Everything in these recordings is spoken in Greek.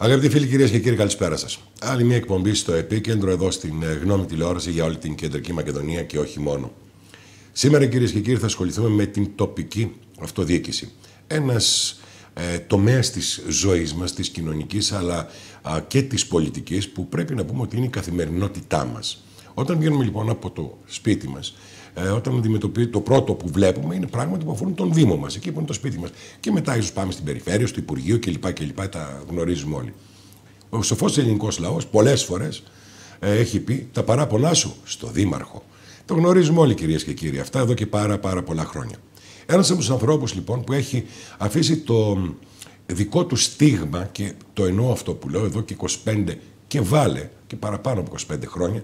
Αγαπητοί φίλοι, κυρίες και κύριοι, καλησπέρα σας. Άλλη μια εκπομπή στο επίκεντρο εδώ στην ε, γνώμη τηλεόραση για όλη την κεντρική Μακεδονία και όχι μόνο. Σήμερα, κυρίες και κύριοι, θα ασχοληθούμε με την τοπική αυτοδιοίκηση. Ένας ε, τομέας της ζωής μας, της κοινωνικής αλλά α, και της πολιτικής, που πρέπει να πούμε ότι είναι η καθημερινότητά μας. Όταν βγαίνουμε λοιπόν από το σπίτι μας, ε, όταν αντιμετωπίζει το πρώτο που βλέπουμε είναι πράγματα που αφορούν τον Δήμο μας, εκεί που είναι το σπίτι μας. Και μετά ίσως πάμε στην περιφέρεια, στο Υπουργείο κλπ. κλπ τα γνωρίζουμε όλοι. Ο σοφός ελληνικός λαός πολλές φορές ε, έχει πει τα παράπονά σου στο Δήμαρχο. Το γνωρίζουμε όλοι κυρίες και κύριοι αυτά εδώ και πάρα, πάρα πολλά χρόνια. Ένας από τους ανθρώπους λοιπόν που έχει αφήσει το δικό του στίγμα και το εννοώ αυτό που λέω εδώ και 25 και βάλε και παραπάνω από 25 χρόνια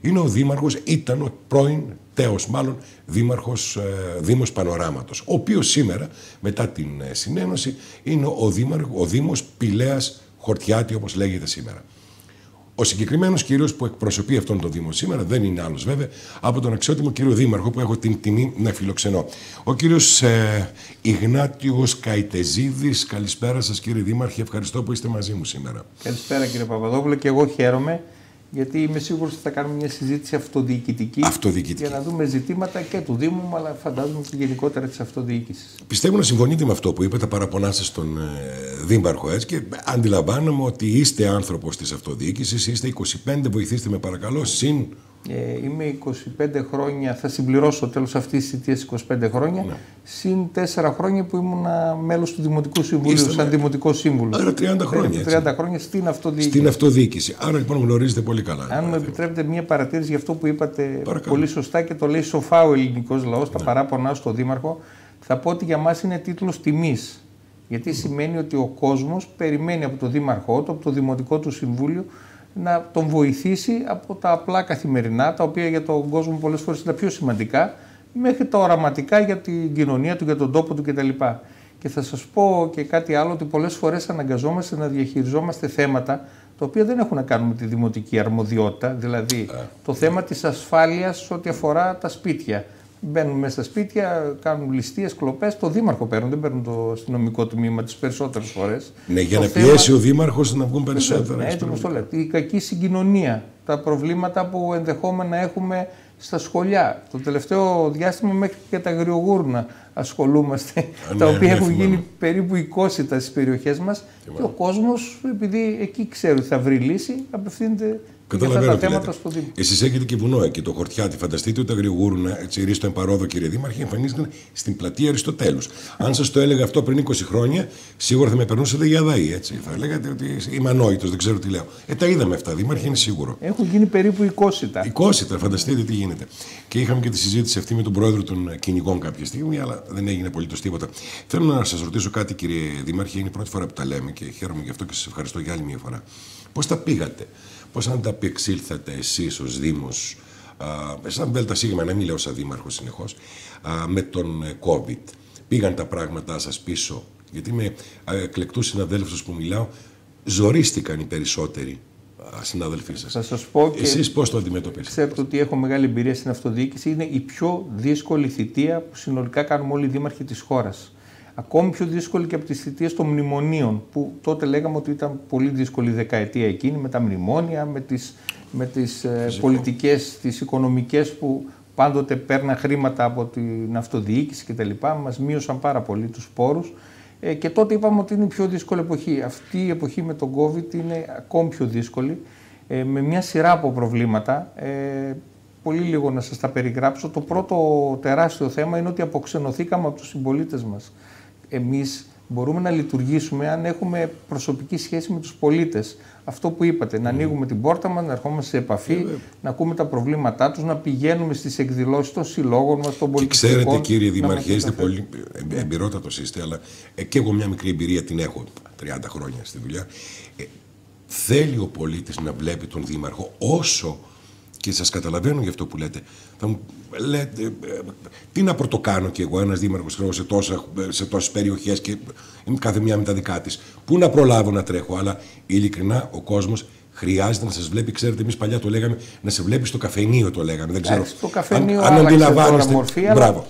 είναι ο Δήμαρχος, ήταν ο πρώην τέος μάλλον Δήμαρχος ε, Δήμος Πανοράματος, ο οποίος σήμερα μετά την ε, συνένωση είναι ο, Δήμαρχο, ο Δήμος Πηλέας Χορτιάτη όπως λέγεται σήμερα. Ο συγκεκριμένος κύριος που εκπροσωπεί αυτόν τον Δήμο σήμερα δεν είναι άλλος βέβαια από τον αξιότιμο κύριο Δήμαρχο που έχω την τιμή να φιλοξενώ. Ο κύριος ε, Ιγνάτιος Καϊτεζίδης. Καλησπέρα σας κύριε Δήμαρχε, ευχαριστώ που είστε μαζί μου σήμερα. Καλησπέρα κύριε Παπαδόπουλο και εγώ χαίρομαι γιατί είμαι σίγουρος ότι θα κάνουμε μια συζήτηση αυτοδιοικητική, αυτοδιοικητική. για να δούμε ζητήματα και του Δήμου, αλλά φαντάζομαι και γενικότερα της αυτοδιοίκησης. Πιστεύω να συμφωνείτε με αυτό που είπατε, παραπονά σα στον ε, Δήμαρχο έτσι και αντιλαμβάνομαι ότι είστε άνθρωπος της αυτοδιοίκησης, είστε 25, βοηθήστε με παρακαλώ, συν ε, είμαι 25 χρόνια, θα συμπληρώσω τέλος αυτής της θητείας 25 χρόνια, ναι. συν 4 χρόνια που ήμουν μέλος του Δημοτικού Συμβουλίου, Είστε, σαν ναι. Δημοτικό Σύμβουλος. Άρα 30 χρόνια. 30 έτσι. χρόνια στην αυτοδιοίκηση. Στην αυτοδιοίκηση. Άρα λοιπόν γνωρίζετε πολύ καλά. Αν μου επιτρέπετε μια παρατήρηση για αυτό που είπατε Παρακαλώ. πολύ σωστά και το λέει σοφά ο ελληνικός λαός, ναι. τα παράπονά στο Δήμαρχο, θα πω ότι για μας είναι τίτλος τιμής. Γιατί mm. σημαίνει ότι ο κόσμος περιμένει από το Δήμαρχό του, από το Δημοτικό του Συμβούλιο, να τον βοηθήσει από τα απλά καθημερινά, τα οποία για τον κόσμο πολλές φορές είναι τα πιο σημαντικά, μέχρι τα οραματικά για την κοινωνία του, για τον τόπο του κτλ. Και θα σας πω και κάτι άλλο, ότι πολλές φορές αναγκαζόμαστε να διαχειριζόμαστε θέματα τα οποία δεν έχουν να κάνουν με τη δημοτική αρμοδιότητα, δηλαδή ε. το θέμα της ασφάλειας ό,τι αφορά τα σπίτια μπαίνουν μέσα στα σπίτια, κάνουν ληστείες, κλοπές. Το Δήμαρχο παίρνουν, δεν παίρνουν το αστυνομικό τμήμα τις περισσότερες φορές. Ναι, για να θέμα... πιέσει ο Δήμαρχος να βγουν περισσότερα. Ναι, έτσι όπως το λέτε. Η κακή συγκοινωνία. Τα προβλήματα που ενδεχόμενα έχουμε στα σχολιά. Το τελευταίο διάστημα μέχρι και τα αγριογούρνα ασχολούμαστε, Α, τα ναι, οποία ναι, έχουν γίνει περίπου οικόσιτα στις περιοχές μας. Και ο κόσμος, επειδή εκεί ξέρει ότι θα βρει λύση, απευθύνεται Καταλαβαίνω τι λέτε. Εσείς έχετε και βουνό εκεί, το χορτιάτι. Φανταστείτε ότι τα γρηγούρουνα, έτσι ρίστο εμπαρόδο κύριε Δήμαρχε, εμφανίστηκαν στην πλατεία Αριστοτέλους. Αν σας το έλεγα αυτό πριν 20 χρόνια, σίγουρα θα με περνούσατε για δαή. Έτσι. Θα λέγατε ότι είμαι ανόητος, δεν ξέρω τι λέω. Ε, τα είδαμε αυτά, Δήμαρχε, είναι σίγουρο. Έχουν γίνει περίπου οικόσιτα. Οικόσιτα, φανταστείτε τι γίνεται. Και είχαμε και τη συζήτηση αυτή με τον πρόεδρο των κυνηγών κάποια στιγμή, αλλά δεν έγινε απολύτως τίποτα. Θέλω να σας ρωτήσω κάτι, κύριε Δήμαρχε, είναι η πρώτη φορά που τα λέμε και χαίρομαι γι' αυτό και σας ευχαριστώ για άλλη μια φορά. Πώς τα πήγατε; Πώς ανταπεξήλθατε εσείς ως Δήμος, α, σαν Δέλτα Σίγμα, να μην λέω σαν Δήμαρχος συνεχώς, α, με τον ε, COVID. Πήγαν τα πράγματά σας πίσω, γιατί με εκλεκτούς συναδέλφους που μιλάω, ζορίστηκαν οι περισσότεροι συναδελφοί σας. Θα σας πω και. Εσείς πώς το αντιμετωπίσετε. Ξέρετε ότι έχω μεγάλη εμπειρία στην αυτοδιοίκηση. Είναι η πιο δύσκολη θητεία που συνολικά κάνουμε όλοι οι δήμαρχοι της χώρας ακόμη πιο δύσκολη και από τις θητείες των μνημονίων, που τότε λέγαμε ότι ήταν πολύ δύσκολη η δεκαετία εκείνη, με τα μνημόνια, με τις, με τις ε, πολιτικές, τις οικονομικές που πάντοτε παίρναν χρήματα από την αυτοδιοίκηση κτλ. Μας μείωσαν πάρα πολύ τους πόρους ε, και τότε είπαμε ότι είναι η πιο δύσκολη εποχή. Αυτή η εποχή με τον COVID είναι ακόμη πιο δύσκολη, ε, με μια σειρά από προβλήματα. Ε, πολύ λίγο να σας τα περιγράψω. Το πρώτο τεράστιο θέμα είναι ότι αποξενωθήκαμε από τους συμπολίτες μας εμείς μπορούμε να λειτουργήσουμε αν έχουμε προσωπική σχέση με τους πολίτες. Αυτό που είπατε, να ανοίγουμε την πόρτα μας, να ερχόμαστε σε επαφή, να ακούμε τα προβλήματά τους, να πηγαίνουμε στις εκδηλώσεις των συλλόγων μας, των πολιτικών. Και ξέρετε κύριε Δημαρχέ, είστε πολύ εμπειρότατος είστε, αλλά ε, και εγώ μια μικρή εμπειρία την έχω 30 χρόνια στη δουλειά. Ε, θέλει ο πολίτης να βλέπει τον Δήμαρχο όσο και σας καταλαβαίνω για αυτό που λέτε. Θα μου λέτε, ε, τι να πρωτοκάνω κι εγώ, ένας δήμαρχος σε, τόσα, σε τόσες περιοχές και κάθε μια με τα δικά της. Πού να προλάβω να τρέχω, αλλά ειλικρινά ο κόσμος Χρειάζεται να σας βλέπει, ξέρετε, εμείς παλιά το λέγαμε, να σε βλέπει στο καφενείο, το λέγαμε. Δεν ξέρω. το καφενείο αν, αν αντιλαμβάνεστε, μορφή, μπράβο,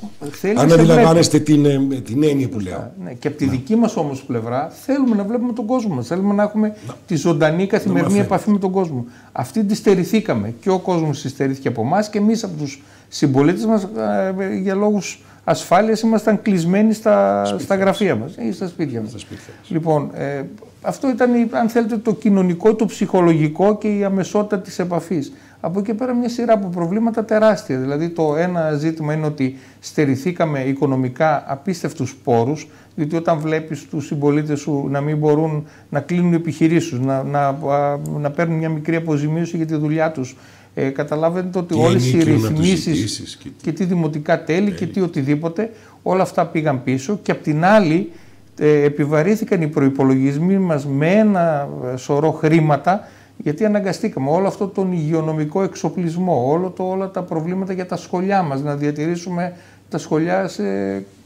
αν αντιλαμβάνεστε την, ε, την έννοια που λέω. Ναι, και από τη δική μας όμως πλευρά θέλουμε να βλέπουμε τον κόσμο μας. Θέλουμε να έχουμε τη ζωντανή καθημερινή επαφή με τον κόσμο. Αυτή τη στερηθήκαμε. Και ο κόσμος τη στερήθηκε από εμάς και εμείς από τους συμπολίτες μας ε, για λόγους ασφάλειας ήμασταν κλεισμένοι στα, στα γραφεία μας ή στα σπίτια μας. Λοιπόν, ε, αυτό ήταν, αν θέλετε, το κοινωνικό, το ψυχολογικό και η αμεσότητα της επαφής. Από εκεί πέρα μια σειρά από προβλήματα τεράστια. Δηλαδή το ένα ζήτημα είναι ότι στερηθήκαμε οικονομικά απίστευτους πόρους, διότι όταν βλέπεις τους συμπολίτες σου να μην μπορούν να κλείνουν επιχειρήσεις, να, να, να παίρνουν μια μικρή αποζημίωση για τη δουλειά τους, ε, καταλαβαίνετε ότι όλες οι ρυθμίσεις και... και τι δημοτικά τέλη και τι οτιδήποτε, όλα αυτά πήγαν πίσω και απ' την άλλη ε, επιβαρύθηκαν οι προϋπολογισμοί μας με ένα ε, σωρό χρήματα γιατί αναγκαστήκαμε όλο αυτό τον υγειονομικό εξοπλισμό, όλο το, όλα τα προβλήματα για τα σχολιά μας, να διατηρήσουμε τα σχολιά σε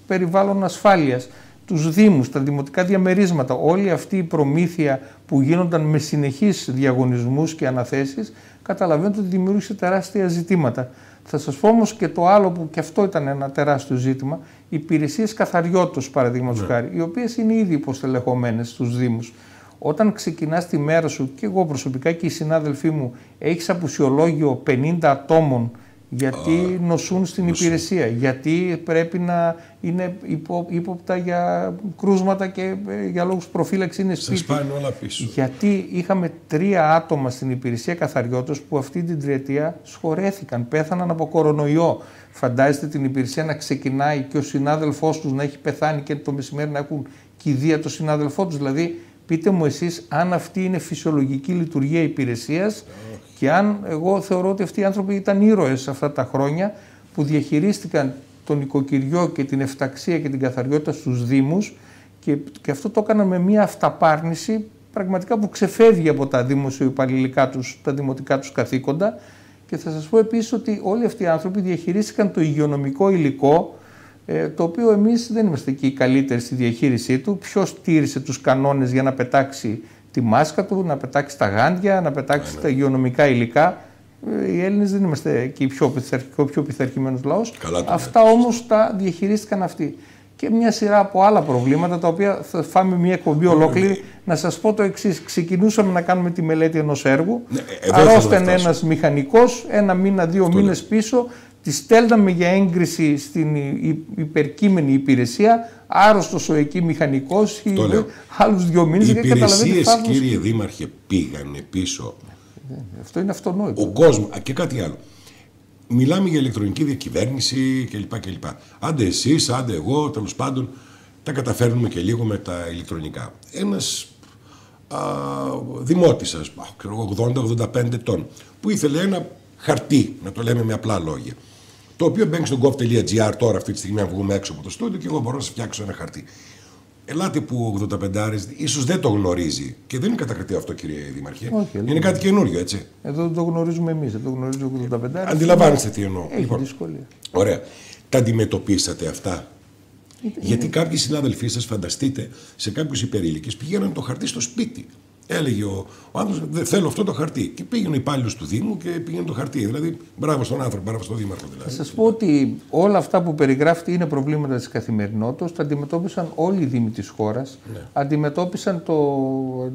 περιβάλλον ασφάλειας, τους δήμους, τα δημοτικά διαμερίσματα, όλη αυτή η προμήθεια που γίνονταν με συνεχείς διαγωνισμούς και αναθέσεις, καταλαβαίνετε ότι δημιούργησε τεράστια ζητήματα. Θα σας πω όμως και το άλλο που και αυτό ήταν ένα τεράστιο ζήτημα, οι υπηρεσίες καθαριότητας παραδείγματος ναι. χάρη, οι οποίες είναι ήδη υποστελεχωμένες στους Δήμους. Όταν ξεκινάς τη μέρα σου και εγώ προσωπικά και οι συνάδελφοί μου έχεις απουσιολόγιο 50 ατόμων γιατί νοσούν στην υπηρεσία, γιατί πρέπει να είναι υπό, ύποπτα για κρούσματα και ε, για λόγους προφύλαξης είναι σπίτι. Σας πάνε όλα πίσω. Γιατί είχαμε τρία άτομα στην υπηρεσία καθαριότητας που αυτή την τριετία σχορέθηκαν, πέθαναν από κορονοϊό. Φαντάζεστε την υπηρεσία να ξεκινάει και ο συνάδελφός τους να έχει πεθάνει και το μεσημέρι να έχουν κηδεία το συνάδελφό τους. Δηλαδή πείτε μου εσείς αν αυτή είναι φυσιολογική λειτουργία υπηρεσίας και αν εγώ θεωρώ ότι αυτοί οι άνθρωποι ήταν ήρωες αυτά τα χρόνια που διαχειρίστηκαν τον οικοκυριό και την εφταξία και την καθαριότητα στους Δήμους και, και αυτό το έκαναν με μια αυταπάρνηση πραγματικά που ξεφεύγει από τα δημοσιοϊπαλληλικά τους, τα δημοτικά τους καθήκοντα και θα σας πω επίσης ότι όλοι αυτοί οι άνθρωποι διαχειρίστηκαν το υγειονομικό υλικό ε, το οποίο εμείς δεν είμαστε εκεί οι καλύτεροι στη διαχείρισή του. Ποιος τήρησε τους κανόνες για να πετάξει τη μάσκα του, να πετάξει τα γάντια, να πετάξει ναι. τα υγειονομικά υλικά. Ε, οι Έλληνες δεν είμαστε εκεί πιο πειθαρχικό, πιο πειθαρχημένος λαός. Αυτά όμως τα διαχειρίστηκαν αυτοί. Και μια σειρά από άλλα προβλήματα τα οποία θα φάμε μια εκπομπή ολόκληρη. Να σας πω το εξής. Ξεκινούσαμε να κάνουμε τη μελέτη ενός έργου. Ναι, Αρρώστεν ένας μηχανικός, ένα μήνα, δύο μήνες πίσω τη στέλναμε για έγκριση στην υπερκείμενη υπηρεσία, άρρωστος ο εκεί μηχανικός, άλλους δύο μήνες. Οι υπηρεσίες, κύριε Δήμαρχε, πήγαν πίσω. Αυτό είναι αυτονόητο. Ο κόσμο και κάτι άλλο. Μιλάμε για ηλεκτρονική διακυβέρνηση κλπ. κλπ. Άντε εσείς, άντε εγώ, τέλος πάντων, τα καταφέρνουμε και λίγο με τα ηλεκτρονικά. Ένας δημότης σα, 80-85 ετών, που ήθελε ένα χαρτί, να το λέμε με απλά λόγια. Το οποίο μπαίνει στο gov.gr τώρα αυτή τη στιγμή, αν βγούμε έξω από το στούντιο και εγώ μπορώ να σα φτιάξω ένα χαρτί. Ελάτε που 85 άρες ίσως δεν το γνωρίζει. Και δεν είναι κατακριτή αυτό, κύριε Δήμαρχε. Όχι, είναι κάτι καινούριο, έτσι. Εδώ δεν το γνωρίζουμε εμείς, δεν το γνωρίζει ο 85 άρες. Αντιλαμβάνεστε τι εννοώ. Έχει λοιπόν, δυσκολία. Ωραία. Τα αντιμετωπίσατε αυτά; Γιατί κάποιοι συνάδελφοί σας, φανταστείτε, σε κάποιους υπερήλικες πηγαίναν το χαρτί στο σπίτι. Έλεγε ο, ο άνθρωπος: Δεν θέλω αυτό το χαρτί. Και πήγαινε ο υπάλληλος του Δήμου και πήγαινε το χαρτί. Δηλαδή, μπράβο στον άνθρωπο, μπράβο στον Δήμαρχο. Δηλαδή. Θα σας πω ότι όλα αυτά που περιγράφετε είναι προβλήματα της καθημερινότητας. Τα αντιμετώπισαν όλοι οι Δήμοι της χώρας. Ναι. Αντιμετώπισαν το,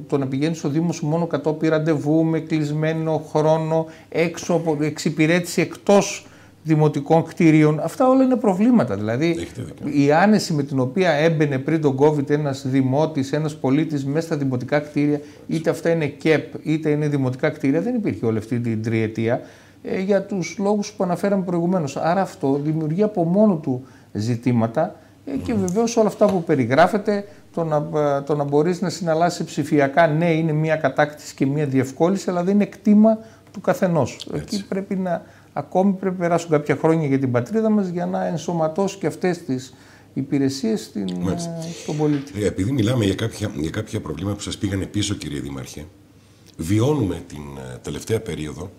το να πηγαίνεις στο Δήμο σου μόνο κατόπιν ραντεβού, με κλεισμένο χρόνο, έξω από εξυπηρέτηση εκτός δημοτικών κτίριων. Αυτά όλα είναι προβλήματα. Δηλαδή, η άνεση με την οποία έμπαινε πριν τον COVID ένας δημότης, ένας πολίτης μέσα στα δημοτικά κτίρια, είτε αυτά είναι ΚΕΠ, είτε είναι δημοτικά κτίρια, δεν υπήρχε όλη αυτή την τριετία ε, για τους λόγους που αναφέραμε προηγουμένως. Άρα αυτό δημιουργεί από μόνο του ζητήματα ε, και βεβαίως όλα αυτά που περιγράφεται, το να, ε, το να μπορείς να συναλλάσσεις ψηφιακά, ναι, είναι μια κατάκτηση και μια διευκόλυνση, αλλά δεν είναι κτήμα του καθενός. Εκεί πρέπει να ακόμη πρέπει να περάσουν κάποια χρόνια για την πατρίδα μας για να ενσωματώσει και αυτές τις υπηρεσίες στην, ε, στον πολίτη. Ε, επειδή μιλάμε για κάποια, για κάποια προβλήματα που σας πήγανε πίσω κύριε Δήμαρχε, βιώνουμε την ε, τελευταία περίοδο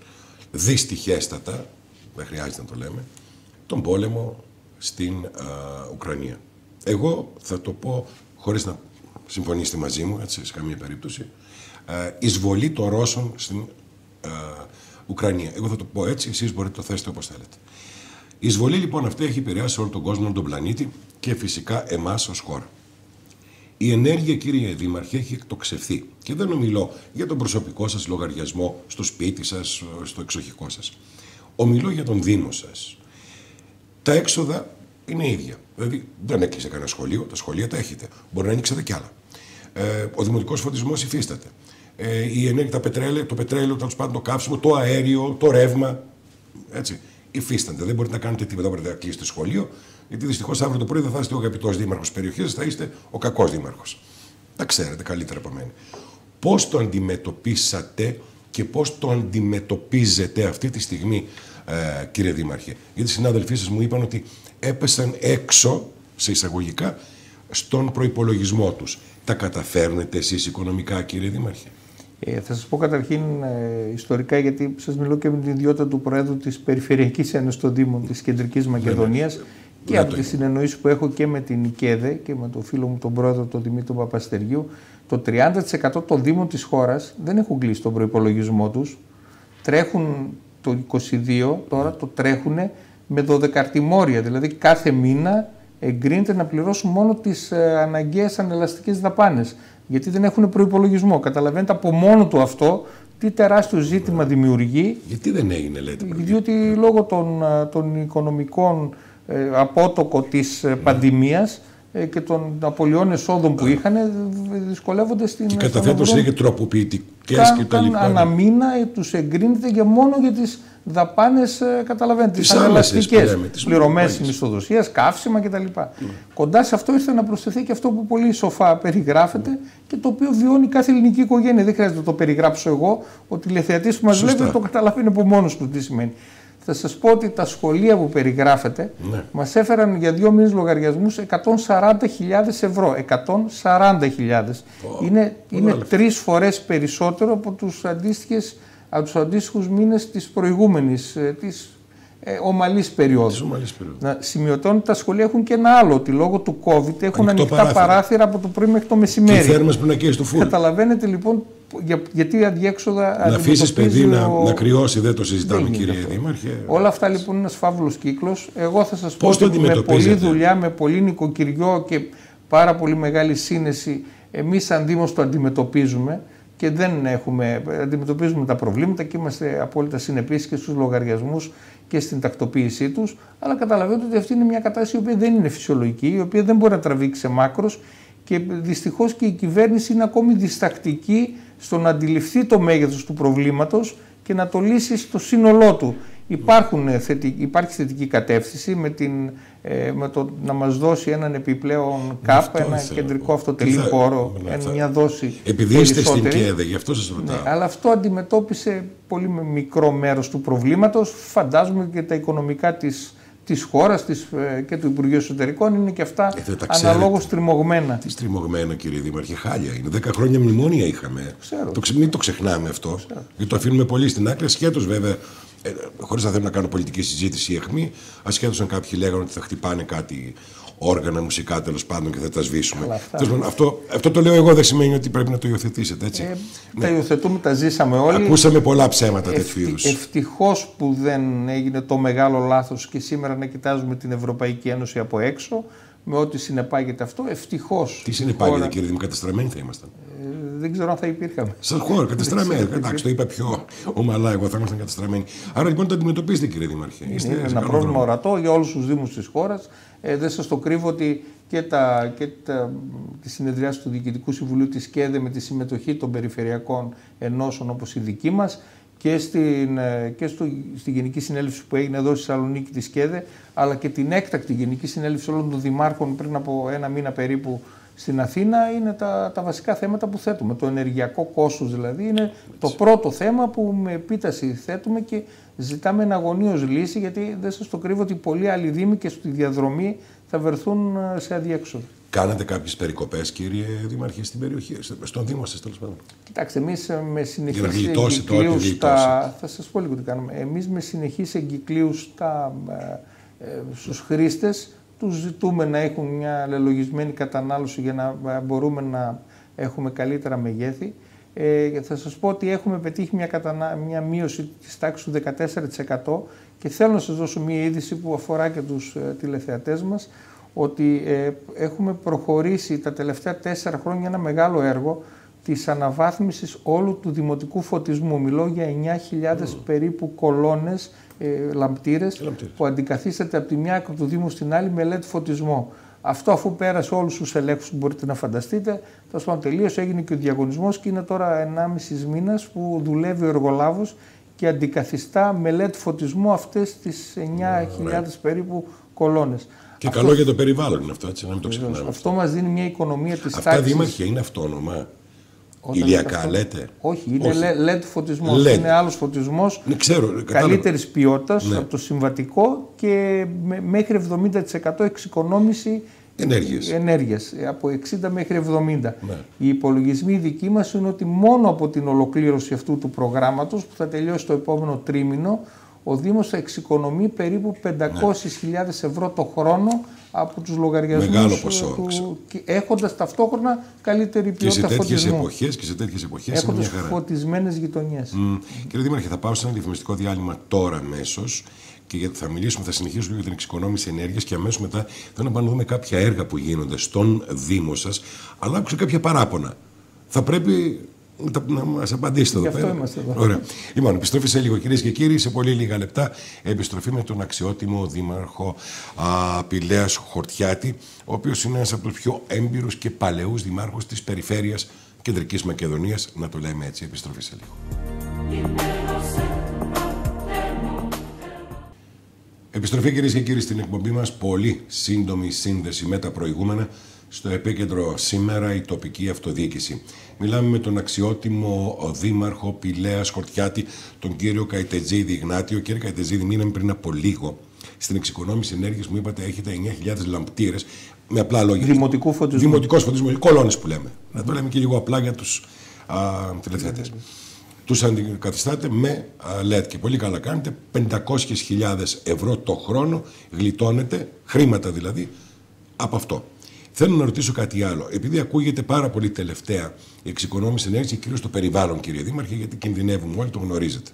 δυστυχέστατα, δεν χρειάζεται να το λέμε, τον πόλεμο στην Ουκρανία. Εγώ θα το πω χωρίς να συμφωνήσετε μαζί μου, έτσι, σε καμία περίπτωση, ε, εισβολή των Ρώσων στην ε, Ουκρανία. Εγώ θα το πω έτσι, εσείς μπορείτε να το θέσετε όπως θέλετε. Η εισβολή λοιπόν αυτή έχει επηρεάσει όλο τον κόσμο, τον πλανήτη και φυσικά εμάς ως χώρα. Η ενέργεια, κύριε Δήμαρχε, έχει εκτοξευθεί. Και δεν ομιλώ για τον προσωπικό σας λογαριασμό στο σπίτι σας, στο εξοχικό σας. Ομιλώ για τον Δήμο σας. Τα έξοδα είναι ίδια. Δηλαδή δεν έκλεισε κανένα σχολείο, τα σχολεία τα έχετε. Μπορεί να ανοίξετε κι άλλα. Ε, ο δημοτικός φωτισμός υφίσταται. Ε, η ενέργεια, τα πετρέλαια, το πετρέλαιο, τέλος πάντων το καύσιμο, το αέριο, το ρεύμα. Έτσι. Υφίστανται. Δεν μπορείτε να κάνετε τίποτα. Μπορείτε να κλείσετε σχολείο, γιατί δυστυχώς αύριο το πρωί δεν θα είστε ο αγαπητός δήμαρχος περιοχής, θα είστε ο κακός δήμαρχος. Τα ξέρετε καλύτερα από μένα. Πώς το αντιμετωπίσατε και πώς το αντιμετωπίζετε αυτή τη στιγμή, ε, κύριε Δήμαρχε; Γιατί οι συνάδελφοί σας μου είπαν ότι έπεσαν έξω, σε εισαγωγικά, στον προϋπολογισμό τους. Τα καταφέρνετε εσείς οικονομικά, κύριε Δήμαρχε; Ε, θα σας πω καταρχήν ε, ιστορικά, γιατί σας μιλώ και με την ιδιότητα του Προέδρου της Περιφερειακής Ένωσης των Δήμων της Κεντρικής Μακεδονίας και από τις συνεννοήσεις που έχω και με την ΙΚΕΔΕ και με τον φίλο μου τον Πρόεδρο, τον Δημήτρη Παπαστεργίου, το 30% των Δήμων της χώρας δεν έχουν κλείσει τον προϋπολογισμό τους. Τρέχουν το 22, τώρα το τρέχουν με 12 αρτημόρια. Δηλαδή κάθε μήνα εγκρίνεται να πληρώσουν μόνο τις ε, αναγκαίες ανελαστικές δαπάνες. Γιατί δεν έχουν προπολογισμό. Καταλαβαίνετε από μόνο του αυτό τι τεράστιο ζήτημα δημιουργεί. Γιατί δεν έγινε, λέτε. Διότι λόγω των, ε, των οικονομικών ε, απότοκο της ε, πανδημίας ε, και των απολειών εσόδων που είχαν δυσκολεύονται στην Και καταθέτουν σε τροποποιητικές και τα λοιπά. Ανά μήνα τους εγκρίνεται και μόνο για τις δαπάνες, καταλαβαίνετε, τις ανελαστικέ πληρωμές μισθοδοσίας, καύσιμα κτλ. Mm. Κοντά σε αυτό ήρθε να προσθεθεί και αυτό που πολύ σοφά περιγράφεται και το οποίο βιώνει κάθε ελληνική οικογένεια. Δεν χρειάζεται να το περιγράψω εγώ. Ο τηλεθεατής που μας βλέπει το καταλαβαίνει από μόνος του τι σημαίνει θα σας πω ότι τα σχολεία που περιγράφετε ναι. μας έφεραν για δύο μήνες λογαριασμούς 140.000 ευρώ. 140.000. είναι είναι τρεις φορές περισσότερο από τους, αντίστοιχες, από τους αντίστοιχους μήνες της προηγούμενης, ε, της ε, ομαλής περίοδου. Να σημειωτώνω ότι τα σχολεία έχουν και ένα άλλο, ότι λόγω του COVID έχουν ανοιχτά παράθυρα. παράθυρα από το πρωί μέχρι το μεσημέρι. Και θέρμες που είναι στο φούρ. Καταλαβαίνετε λοιπόν για, γιατί αδιέξοδα. Να αφήσεις παιδί να, να κρυώσει, δεν το συζητάμε, κύριε Δήμαρχε. Όλα αυτά λοιπόν είναι ένας φαύλος κύκλος. Εγώ θα σας πω ότι με πολλή δουλειά, με πολύ νοικοκυριό και πάρα πολύ μεγάλη σύνεση, εμείς σαν Δήμος το αντιμετωπίζουμε και δεν έχουμε, αντιμετωπίζουμε τα προβλήματα και είμαστε απόλυτα συνεπείς και στους λογαριασμούς και στην τακτοποίησή τους, αλλά καταλαβαίνετε ότι αυτή είναι μια κατάσταση η οποία δεν είναι φυσιολογική, η οποία δεν μπορεί να τραβήξει σε μάκρος και δυστυχώς και η κυβέρνηση είναι ακόμη διστακτική στο να αντιληφθεί το μέγεθος του προβλήματος και να το λύσει στο σύνολό του. Υπάρχουν, ε, υπάρχει θετική κατεύθυνση με, την, ε, με το να μας δώσει έναν επιπλέον ΚΑΠ, ένα κεντρικό αυτοτελή χώρο, ναι, μια δόση Επειδή είστε στην ΚΕΔΕ, γι' αυτό σας ρωτάω. Ναι, αλλά αυτό αντιμετώπισε πολύ μικρό μέρος του προβλήματος. Φαντάζομαι και τα οικονομικά της της χώρας της, ε, και του Υπουργείου Εσωτερικών είναι και αυτά ε, αναλόγως τριμωγμένα. Τι τριμωγμένα κύριε Δήμαρχε, χάλια είναι. Δέκα χρόνια μνημόνια είχαμε. Ξέρω. Το, μην το ξεχνάμε αυτό. Γιατί το αφήνουμε πολύ στην άκρη, ασχέτως βέβαια, ε, χωρίς να θέλω να κάνω πολιτική συζήτηση ή αιχμή, ασχέτω αν κάποιοι λέγανε ότι θα χτυπάνε κάτι όργανα μουσικά τέλος πάντων και θα τα σβήσουμε. Αυτό, αυτό το λέω εγώ δεν σημαίνει ότι πρέπει να το υιοθετήσετε. Έτσι. Ε, ναι. Τα υιοθετούμε, τα ζήσαμε όλοι. Ακούσαμε πολλά ψέματα τέτοιου είδους. Ευτυχώς που δεν έγινε το μεγάλο λάθος και σήμερα να κοιτάζουμε την Ευρωπαϊκή Ένωση από έξω με ό,τι συνεπάγεται αυτό. Ευτυχώς. Τι συνεπάγεται, χώρα... κύριε Δημοκαταστραμμένοι θα ήμασταν. Ε, δεν ξέρω αν θα υπήρχαμε. Σαν χώρα, καταστραμμένοι. Εντάξει, το είπα πιο ομαλά, εγώ θα ήμασταν καταστραμμένοι. Άρα λοιπόν το αντιμετωπίζετε, κύριε Δήμαρχε. Είναι ένα πρόβλημα ορατό για όλους τους Δήμους της χώρας. Ε, δεν σας το κρύβω ότι και, τα, και τα, τη συνεδριάση του Διοικητικού Συμβουλίου της ΚΕΔΕ με τη συμμετοχή των περιφερειακών ενώσεων όπως η δική μας και, στην, ε, και στο, στη Γενική Συνέλευση που έγινε εδώ στη Σαλονίκη της ΚΕΔΕ αλλά και την έκτακτη Γενική Συνέλευση όλων των Δημάρχων πριν από ένα μήνα περίπου στην Αθήνα είναι τα, τα βασικά θέματα που θέτουμε. Το ενεργειακό κόστος δηλαδή είναι το πρώτο θέμα που με επίταση θέτουμε και ζητάμε εναγωνίως λύση γιατί δεν σας το κρύβω ότι πολλοί άλλοι δήμοι και στη διαδρομή θα βρεθούν ε, σε αδιέξοδο. Κάνατε κάποιες περικοπές, κύριε Δήμαρχε, στην περιοχή, στον Δήμο σας, τέλος πάντων; Κοιτάξτε, εμείς ε, με συνεχεί εγκυκλίου στα. Θα σας πω λίγο τι κάνουμε. Εμείς με συνεχεί εγκυκλίου στα... Ε, στους χρήστες τους ζητούμε να έχουν μια λελογισμένη κατανάλωση για να μπορούμε να έχουμε καλύτερα μεγέθη. Ε, θα σας πω ότι έχουμε πετύχει μια, κατανα... μια μείωση της τάξης του 14% και θέλω να σας δώσω μια είδηση που αφορά και τους ε, τηλεθεατές μας ότι ε, έχουμε προχωρήσει τα τελευταία τέσσερα χρόνια ένα μεγάλο έργο της αναβάθμισης όλου του δημοτικού φωτισμού. Μιλώ για 9.000 περίπου κολόνες, ε, λαμπτήρες, που αντικαθίσταται από τη μια άκρη του Δήμου στην άλλη με LED φωτισμό. Αυτό αφού πέρασε όλους τους ελέγχους που μπορείτε να φανταστείτε, τέλος πάντων τελείωσε, έγινε και ο διαγωνισμός και είναι τώρα 1,5 μήνα που δουλεύει ο εργολάβος και αντικαθιστά με LED φωτισμό αυτές τις 9.000 περίπου κολόνες. Και αυτό... καλό για το περιβάλλον είναι αυτό, έτσι, να μην το ξεχνάμε. Αυτό μας δίνει μια οικονομία της τάξης. Αυτά δήμαρχια είναι αυτόνομα. Ηλιακά αυτό... λέτε; Όχι, είναι Όχι. LED φωτισμός. Είναι άλλος φωτισμός ναι, καλύτερης ποιότητας ναι. από το συμβατικό και μέχρι 70% εξοικονόμηση ενέργειας. ενέργειας από 60 μέχρι 70. Ναι. Οι υπολογισμοί δικοί μας είναι ότι μόνο από την ολοκλήρωση αυτού του προγράμματος που θα τελειώσει το επόμενο τρίμηνο ο Δήμος θα εξοικονομεί περίπου 500.000 ευρώ το χρόνο από τους λογαριασμούς Μεγάλο ποσό, του, έχοντας ταυτόχρονα καλύτερη ποιότητα και σε τέτοιες εποχές, και σε τέτοιες εποχές έχοντας φωτισμένες γειτονιές. Mm. Κύριε Δήμαρχε, θα πάω σε ένα διαφημιστικό διάλειμμα τώρα αμέσως και θα μιλήσουμε, θα συνεχίσουμε για την εξοικονόμηση ενέργειας και αμέσως μετά θα να πάμε να δούμε κάποια έργα που γίνονται στον Δήμο σας. Αλλά άκουσα κάποια παράπονα. Θα πρέπει να μας απαντήσετε εδώ πέρα. Είμαστε εδώ. Ωραία. Λοιπόν, επιστροφή σε λίγο κυρίες και κύριοι, σε πολύ λίγα λεπτά. Επιστροφή με τον αξιότιμο δήμαρχο Πηλέας Χορτιάτη, ο οποίος είναι ένας από τους πιο έμπειρους και παλαιούς δημάρχους της περιφέρειας Κεντρικής Μακεδονίας. Να το λέμε έτσι. Επιστροφή σε λίγο. Επιστροφή κυρίες και κύριοι στην εκπομπή μας. Πολύ σύντομη σύνδεση με τα προηγούμενα. Στο επίκεντρο σήμερα η τοπική αυτοδιοίκηση. Μιλάμε με τον αξιότιμο δήμαρχο Πηλέα Χορτιάτη, τον κύριο Καϊτετζίδη Ιγνάτιο. Κύριε Καϊτετζίδη, μείναμε πριν από λίγο στην εξοικονόμηση ενέργειας. Μου είπατε έχετε 9.000 λαμπτήρες. Με απλά λόγια. Δημοτικού φωτισμού. Δημοτικός φωτισμό. Κολόνες που λέμε. Να το λέμε και λίγο απλά για τους τηλεθεατές. Τους αντικαθιστάτε με LED και πολύ καλά κάνετε. 500.000 ευρώ το χρόνο γλιτώνετε, χρήματα δηλαδή, από αυτό. Θέλω να ρωτήσω κάτι άλλο. Επειδή ακούγεται πάρα πολύ τελευταία η εξοικονόμηση ενέργειας και κυρίως το περιβάλλον, κύριε Δήμαρχε, γιατί κινδυνεύουμε όλοι, το γνωρίζετε.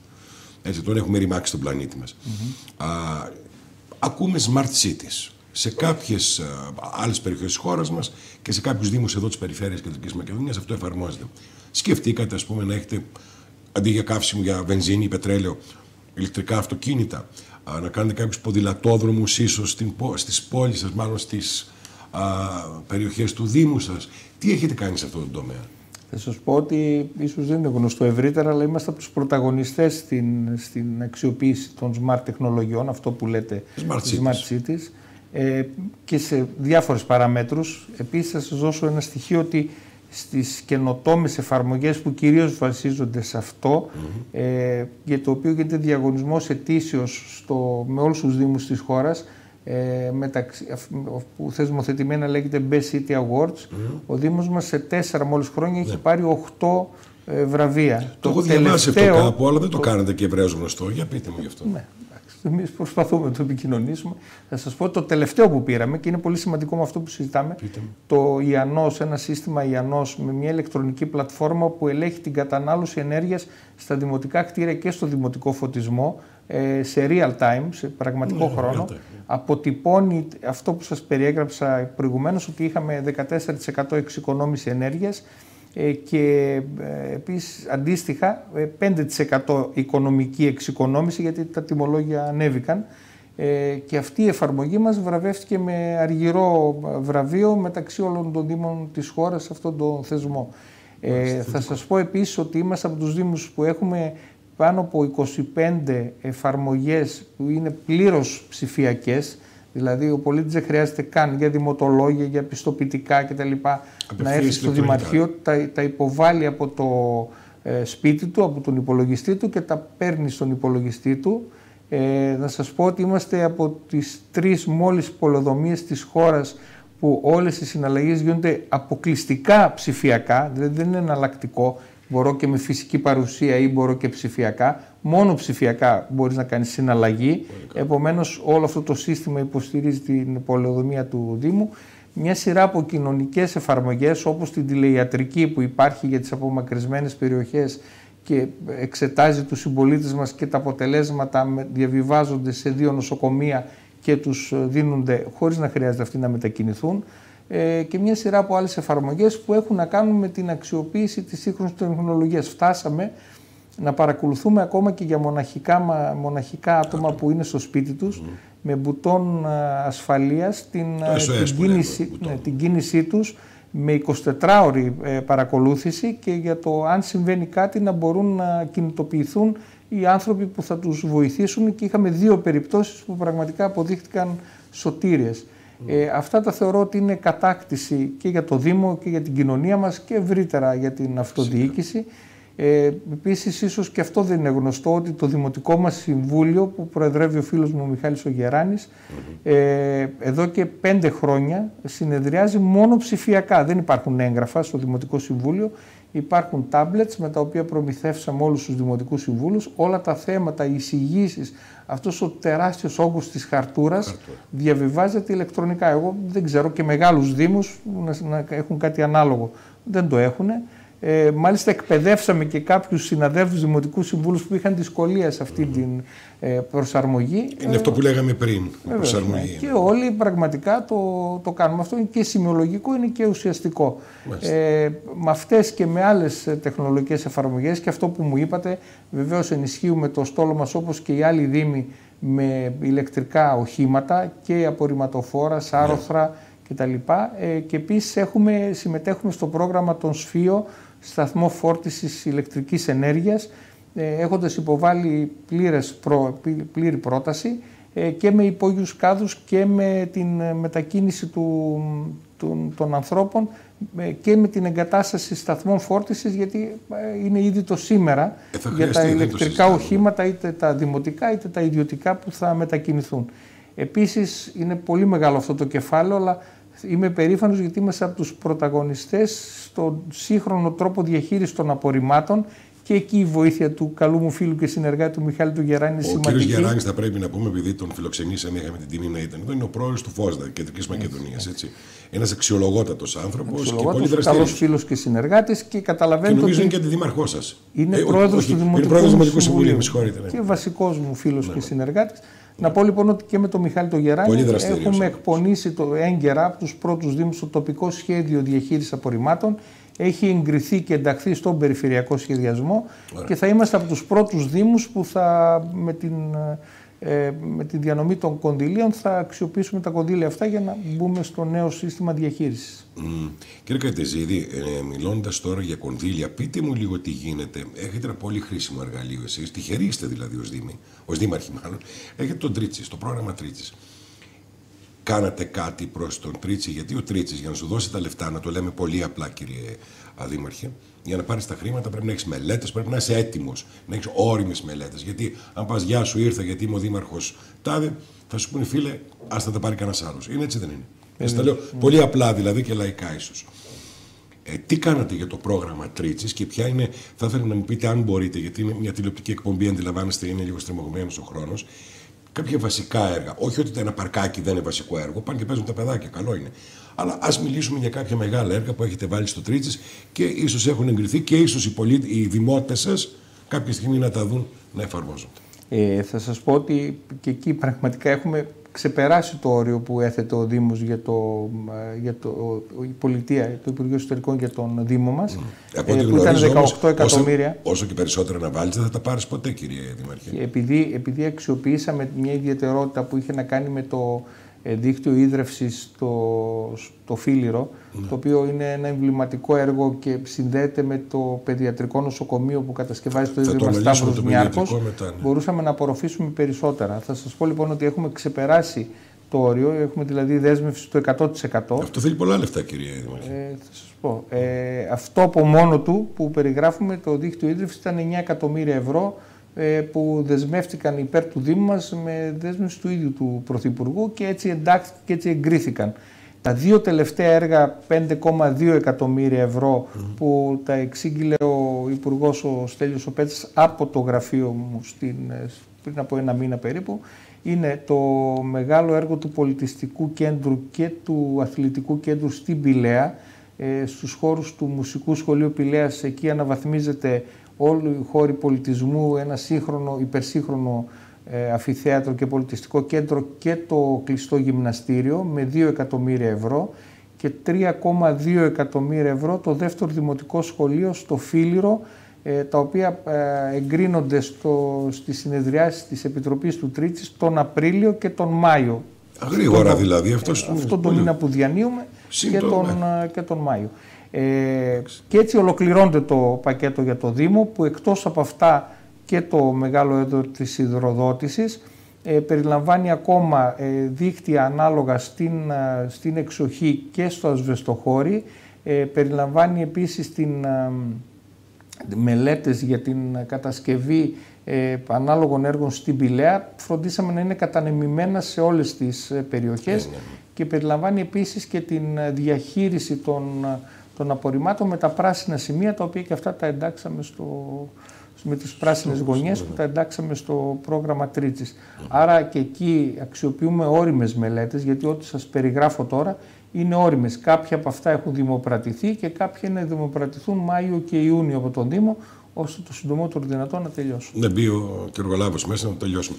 Έτσι, τον έχουμε ρημάξει τον πλανήτη μας. Mm-hmm. Ακούμε smart cities σε κάποιες άλλες περιοχές της χώρας μας και σε κάποιους Δήμους εδώ της περιφέρειας Κεντρικής Μακεδονίας αυτό εφαρμόζεται. Σκεφτήκατε, ας πούμε, να έχετε αντί για καύσιμο για βενζίνη ή πετρέλαιο, ηλεκτρικά αυτοκίνητα, να κάνετε κάποιους ποδηλατόδρομους ίσως στις πόλεις σας, μάλλον στις περιοχές του Δήμου σας. Τι έχετε κάνει σε αυτό το τομέα; Θα σας πω ότι ίσως δεν είναι γνωστό ευρύτερα, αλλά είμαστε από τους πρωταγωνιστές στην, στην αξιοποίηση των smart τεχνολογιών, αυτό που λέτε smart cities, smart cities ε, και σε διάφορες παραμέτρους. Επίσης θα σας δώσω ένα στοιχείο ότι στις καινοτόμες εφαρμογές που κυρίως βασίζονται σε αυτό ε, για το οποίο γίνεται διαγωνισμός ετήσιος στο, με όλους τους δήμους της χώρας ε, μεταξύ, που θεσμοθετημένα λέγεται Best City Awards. Ο Δήμος μας σε τέσσερα μόλις χρόνια έχει ναι. πάρει οχτώ ε, βραβεία. Το, το έχω διαβάσει αυτό κάπου, αλλά δεν το, το κάνετε και ευρέως γνωστό. Για πείτε μου γι' αυτό. Ναι. Εμείς προσπαθούμε να το επικοινωνήσουμε. Θα σας πω το τελευταίο που πήραμε και είναι πολύ σημαντικό με αυτό που συζητάμε. Το Ιανό, ένα σύστημα Ιανό με μια ηλεκτρονική πλατφόρμα που ελέγχει την κατανάλωση ενέργειας στα δημοτικά κτίρια και στο δημοτικό φωτισμό ε, σε real time, σε πραγματικό ναι, χρόνο. Αποτυπώνει αυτό που σας περιέγραψα προηγουμένως ότι είχαμε 14% εξοικονόμηση ενέργειας ε, και ε, επίσης αντίστοιχα 5% ε, οικονομική εξοικονόμηση γιατί τα τιμολόγια ανέβηκαν και αυτή η εφαρμογή μας βραβεύτηκε με αργυρό βραβείο μεταξύ όλων των δήμων της χώρας σε αυτόν τον θεσμό. Ε, θα σας πω επίσης ότι είμαστε από τους δήμους που έχουμε πάνω από 25 εφαρμογές που είναι πλήρως ψηφιακές Δηλαδή ο πολίτης δεν χρειάζεται καν για δημοτολόγια, για πιστοποιητικά κτλ. να έρθει στο Δημαρχείο, τα, τα υποβάλλει από το ε, σπίτι του, από τον υπολογιστή του και τα παίρνει στον υπολογιστή του. Ε, να σας πω ότι είμαστε από τις τρεις μόλις πολεοδομίες της χώρας που όλες οι συναλλαγές γίνονται αποκλειστικά ψηφιακά, δηλαδή δεν είναι εναλλακτικό. Μπορώ και με φυσική παρουσία ή μπορώ και ψηφιακά. Μόνο ψηφιακά μπορείς να κάνεις συναλλαγή. Επομένως όλο αυτό το σύστημα υποστηρίζει την πολεοδομία του Δήμου. Μια σειρά από κοινωνικές εφαρμογές όπως την τηλεϊατρική που υπάρχει για τις απομακρυσμένες περιοχές και εξετάζει τους συμπολίτες μας και τα αποτελέσματα διαβιβάζονται σε δύο νοσοκομεία και τους δίνονται χωρίς να χρειάζεται αυτοί να μετακινηθούν ε, και μια σειρά από άλλες εφαρμογές που έχουν να κάνουν με την αξιοποίηση της σύγχρονης τεχνολογίας. Φτάσαμε να παρακολουθούμε ακόμα και για μοναχικά, μοναχικά άτομα που είναι στο σπίτι τους με μπουτόν ασφαλείας την, την, κίνηση, ναι, την κίνησή τους με 24 ώρη ε, παρακολούθηση και για το αν συμβαίνει κάτι να μπορούν να κινητοποιηθούν οι άνθρωποι που θα τους βοηθήσουν και είχαμε δύο περιπτώσεις που πραγματικά αποδείχτηκαν σωτήριες. Ε, αυτά τα θεωρώ ότι είναι κατάκτηση και για το Δήμο και για την κοινωνία μας και ευρύτερα για την αυτοδιοίκηση. Ε, Επίσης, ίσως και αυτό δεν είναι γνωστό ότι το Δημοτικό μας Συμβούλιο που προεδρεύει ο φίλος μου ο Μιχάλης Ογεράνης ε, εδώ και πέντε χρόνια συνεδριάζει μόνο ψηφιακά. Δεν υπάρχουν έγγραφα στο Δημοτικό Συμβούλιο. Υπάρχουν tablets με τα οποία προμηθεύσαμε όλους τους Δημοτικούς Συμβούλους. Όλα τα θέματα, οι εισηγήσεις, αυτός ο τεράστιος όγκος της χαρτούρας διαβιβάζεται ηλεκτρονικά. Εγώ δεν ξέρω και μεγάλους Δήμους να, να έχουν κάτι ανάλογο. Δεν το έχουν. Ε, μάλιστα εκπαιδεύσαμε και κάποιους συναδέλφους δημοτικού συμβούλους που είχαν δυσκολία σε αυτή την ε, προσαρμογή. Είναι αυτό που λέγαμε πριν, η προσαρμογή. Ναι. Και όλοι πραγματικά το, το κάνουμε. Αυτό είναι και σημειολογικό, είναι και ουσιαστικό. Ε, με αυτές και με άλλες τεχνολογικές εφαρμογές και αυτό που μου είπατε, βεβαίως ενισχύουμε το στόλο μας όπως και οι άλλοι δήμοι με ηλεκτρικά οχήματα και απορριμματοφόρα, σάρωθρα ναι. κτλ. Ε, και επίσης έχουμε, συμμετέχουμε στο πρόγραμμα των ΣΦΙΟ σταθμό φόρτισης ηλεκτρικής ενέργειας ε, έχοντας υποβάλει πλήρες πλήρη πρόταση ε, και με υπόγειους κάδους και με την ε, μετακίνηση του, των ανθρώπων και με την εγκατάσταση σταθμών φόρτισης γιατί είναι ήδη το σήμερα για τα ηλεκτρικά οχήματα είτε τα δημοτικά είτε τα ιδιωτικά που θα μετακινηθούν. Επίσης είναι πολύ μεγάλο αυτό το κεφάλαιο αλλά Είμαι περήφανος γιατί είμαστε από τους πρωταγωνιστές στον σύγχρονο τρόπο διαχείρισης των απορριμμάτων και εκεί η βοήθεια του καλού μου φίλου και συνεργάτη του Μιχάλη του Γεράνη είναι σημαντική. Ο κ. Γεράνης, θα πρέπει να πούμε, επειδή τον φιλοξενήσαμε, είχαμε την τιμή να ήταν εδώ, είναι ο πρόεδρος του ΦΟΣΔΑ, Κεντρικής Μακεδονίας. Ένας αξιολογότατος άνθρωπος και πολύ δραστηριό. Καλός φίλος και συνεργάτης και καταλαβαίνετε. Και νομίζω ότι... είναι και αντιδήμαρχός σας. Είναι ε, πρόεδρος του Δημοτικού Συμβουλίου. Ναι. Και βασικός μου φίλος ναι, και συνεργάτης. Να πω λοιπόν ότι και με τον Μιχάλη τον Γεράνη έχουμε εκπονήσει το έγκαιρα από τους πρώτους Δήμους το τοπικό σχέδιο διαχείρισης απορριμμάτων. Έχει εγκριθεί και ενταχθεί στον περιφερειακό σχεδιασμό και θα είμαστε από τους πρώτους Δήμους που θα με την, ε, με τη διανομή των κονδυλίων θα αξιοποιήσουμε τα κονδύλια αυτά για να μπούμε στο νέο σύστημα διαχείρισης. Mm. Κύριε Κατεζίδη, ε, μιλώντας τώρα για κονδύλια, πείτε μου λίγο τι γίνεται. Έχετε ένα πολύ χρήσιμο εργαλείο εσείς. Τυχεροί είστε δηλαδή ως Δήμοι, ως Δήμαρχοι μάλλον. Έχετε τον Τρίτσις, το πρόγραμμα Τρίτσις. Κάνατε κάτι προς τον Τρίτσι, γιατί ο Τρίτσις για να σου δώσει τα λεφτά, να το λέμε πολύ απλά, κύριε Αδήμαρχε, για να πάρεις τα χρήματα πρέπει να έχεις μελέτες, πρέπει να είσαι έτοιμος, να έχεις όριμες μελέτες. Γιατί αν πας, Γεια σου, ήρθα γιατί είμαι ο Δήμαρχος Τάδε, θα σου πούνε φίλε, ας τα πάρει κανένας άλλος. Είναι έτσι δεν είναι. Έτσι τα λέω πολύ απλά δηλαδή και λαϊκά ίσως. Ε, τι κάνατε για το πρόγραμμα Τρίτσι και ποια είναι, θα ήθελα να μου πείτε αν μπορείτε, γιατί είναι μια τηλεοπτική εκπομπή, αντιλαμβάνεστε, είναι λίγο στριμωγμένος ο χρόνος. Κάποια βασικά έργα. Όχι ότι ένα παρκάκι δεν είναι βασικό έργο, πάνε και παίζουν τα παιδάκια, καλό είναι. Αλλά ας μιλήσουμε για κάποια μεγάλα έργα που έχετε βάλει στο Τρίτσι και ίσως έχουν εγκριθεί και ίσως οι, πολίτες, οι δημότες σας κάποια στιγμή να τα δουν να εφαρμόζονται. Ε, θα σας πω ότι και εκεί πραγματικά έχουμε ξεπεράσει το όριο που έθετε ο Δήμος για, το, ε, για το, η πολιτεία, το Υπουργείο Εσωτερικών για τον Δήμο μας, mm. ε, που ήταν 18 εκατομμύρια. Όσο, όσο, και περισσότερα να βάλεις δεν θα τα πάρεις ποτέ κύριε Δημαρχέ. Επειδή, επειδή αξιοποιήσαμε μια ιδιαιτερότητα που είχε να κάνει με το ε, δίκτυο ίδρυυσης στο, στο Φίλιρο, ναι. το οποίο είναι ένα εμβληματικό έργο και συνδέεται με το παιδιατρικό νοσοκομείο που κατασκευάζει το Ίδρυμα Σταύρος Μιάρκος, ναι. μπορούσαμε να απορροφήσουμε περισσότερα. Θα σας πω λοιπόν ότι έχουμε ξεπεράσει το όριο, έχουμε δηλαδή δέσμευση του 100%. Αυτό θέλει πολλά λεφτά κύριε Δημαρχή. Ε, θα σας πω. Ε, αυτό από μόνο του που περιγράφουμε το δίκτυο ίδρυυσης ήταν 9 εκατομμύρια ευρώ ε, που δεσμεύτηκαν υπέρ του Δήμου μας με δέσμευση του ίδιου του Πρωθυπουργού και έτσι εντάχθηκαν και έτσι εγκρίθηκαν. Τα δύο τελευταία έργα, 5,2 εκατομμύρια ευρώ, που τα εξήγηλε ο Υπουργός ο Στέλιος ο από το γραφείο μου στην, πριν από ένα μήνα περίπου, είναι το μεγάλο έργο του πολιτιστικού κέντρου και του αθλητικού κέντρου στην Πηλαία, ε, στους χώρους του Μουσικού Σχολείου Πηλαίας. Εκεί αναβαθμίζεται όλοι οι χώροι πολιτισμού, ένα σύγχρονο, υπερσύγχρονο ε, αφιθέατρο και πολιτιστικό κέντρο και το κλειστό γυμναστήριο με 2 εκατομμύρια ευρώ και 3,2 εκατομμύρια ευρώ το δεύτερο δημοτικό σχολείο στο Φίλιρο ε, τα οποία ε, εγκρίνονται στο, στις συνεδριάσεις της Επιτροπής του Τρίτσης τον Απρίλιο και τον Μάιο. Γρήγορα δηλαδή. Αυτός αυτό το μήνα που διανύουμε και τον, και τον Μάιο. Ε, και έτσι ολοκληρώνεται το πακέτο για το Δήμο που εκτός από αυτά και το μεγάλο έδρο της υδροδότησης ε, περιλαμβάνει ακόμα ε, δίκτυα ανάλογα στην, ε, στην εξοχή και στο ασβεστοχώρι. Ε, περιλαμβάνει επίσης την, ε, μελέτες για την κατασκευή ε, ανάλογων έργων στην Πηλαία. Φροντίσαμε να είναι κατανεμημένα σε όλες τις περιοχές ναι, ναι. και περιλαμβάνει επίσης και την διαχείριση των, των απορριμμάτων με τα πράσινα σημεία τα οποία και αυτά τα εντάξαμε στο, με τις πράσινες γωνιές που τα εντάξαμε στο πρόγραμμα Τρίτσης. Άρα και εκεί αξιοποιούμε όριμες μελέτες, γιατί ό,τι σας περιγράφω τώρα είναι όριμες. Κάποια από αυτά έχουν δημοπρατηθεί και κάποια είναι δημοπρατηθούν Μάιο και Ιούνιο από τον Δήμο, ώστε το συντομότερο δυνατό να τελειώσουν. Να μπει ο κ. Γολάβο μέσα να το τελειώσουμε.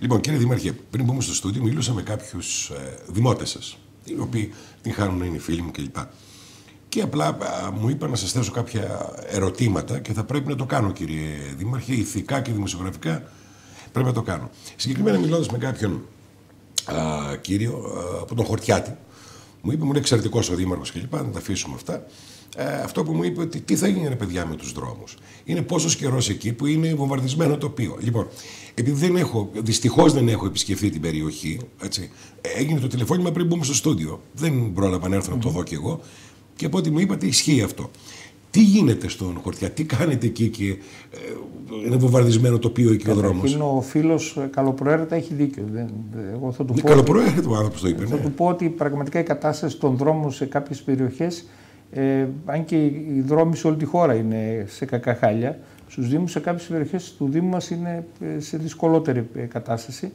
Λοιπόν, κύριε Δημαρχέ, πριν μπούμε στο στούντιο, μιλούσα με κάποιους ε, δημότες σας, οι οποίοι την χάνουν να είναι φίλοι μου κλπ. Και απλά μου είπα να σας θέσω κάποια ερωτήματα και θα πρέπει να το κάνω, κύριε Δήμαρχε, ηθικά και δημοσιογραφικά πρέπει να το κάνω. Συγκεκριμένα μιλώντας με κάποιον α, κύριο α, από τον Χορτιάτη, μου είπε, μου είναι εξαιρετικός ο Δήμαρχος κλπ. Να τα αφήσουμε αυτά. Ε, αυτό που μου είπε ότι τι θα γίνει ρε παιδιά με τους δρόμους. Είναι πόσος καιρός εκεί που είναι βομβαρδισμένο τοπίο. Λοιπόν, επειδή δεν έχω, δυστυχώς δεν έχω επισκεφθεί την περιοχή, έτσι, έγινε το τηλεφώνημα πριν μπούμε στο στούντιο. Δεν πρόλαβα να έρθω να το δω κι εγώ. Και από ό,τι μου είπατε, ισχύει αυτό. Τι γίνεται στον Χορτιά, τι κάνετε εκεί και ε, είναι βομβαρδισμένο τοπίο εκεί ο δρόμος; Ο φίλος ε, καλοπροαίρετα έχει δίκιο. Δεν, εγώ θα του πω καλοπροαίρετο ο άνθρωπος το είπε. Θα ναι. του πω ότι πραγματικά η κατάσταση των δρόμων σε κάποιες περιοχές, ε, αν και οι δρόμοι σε όλη τη χώρα είναι σε κακά χάλια, στους Δήμους, σε κάποιες περιοχές του Δήμου μας είναι ε, σε δυσκολότερη κατάσταση.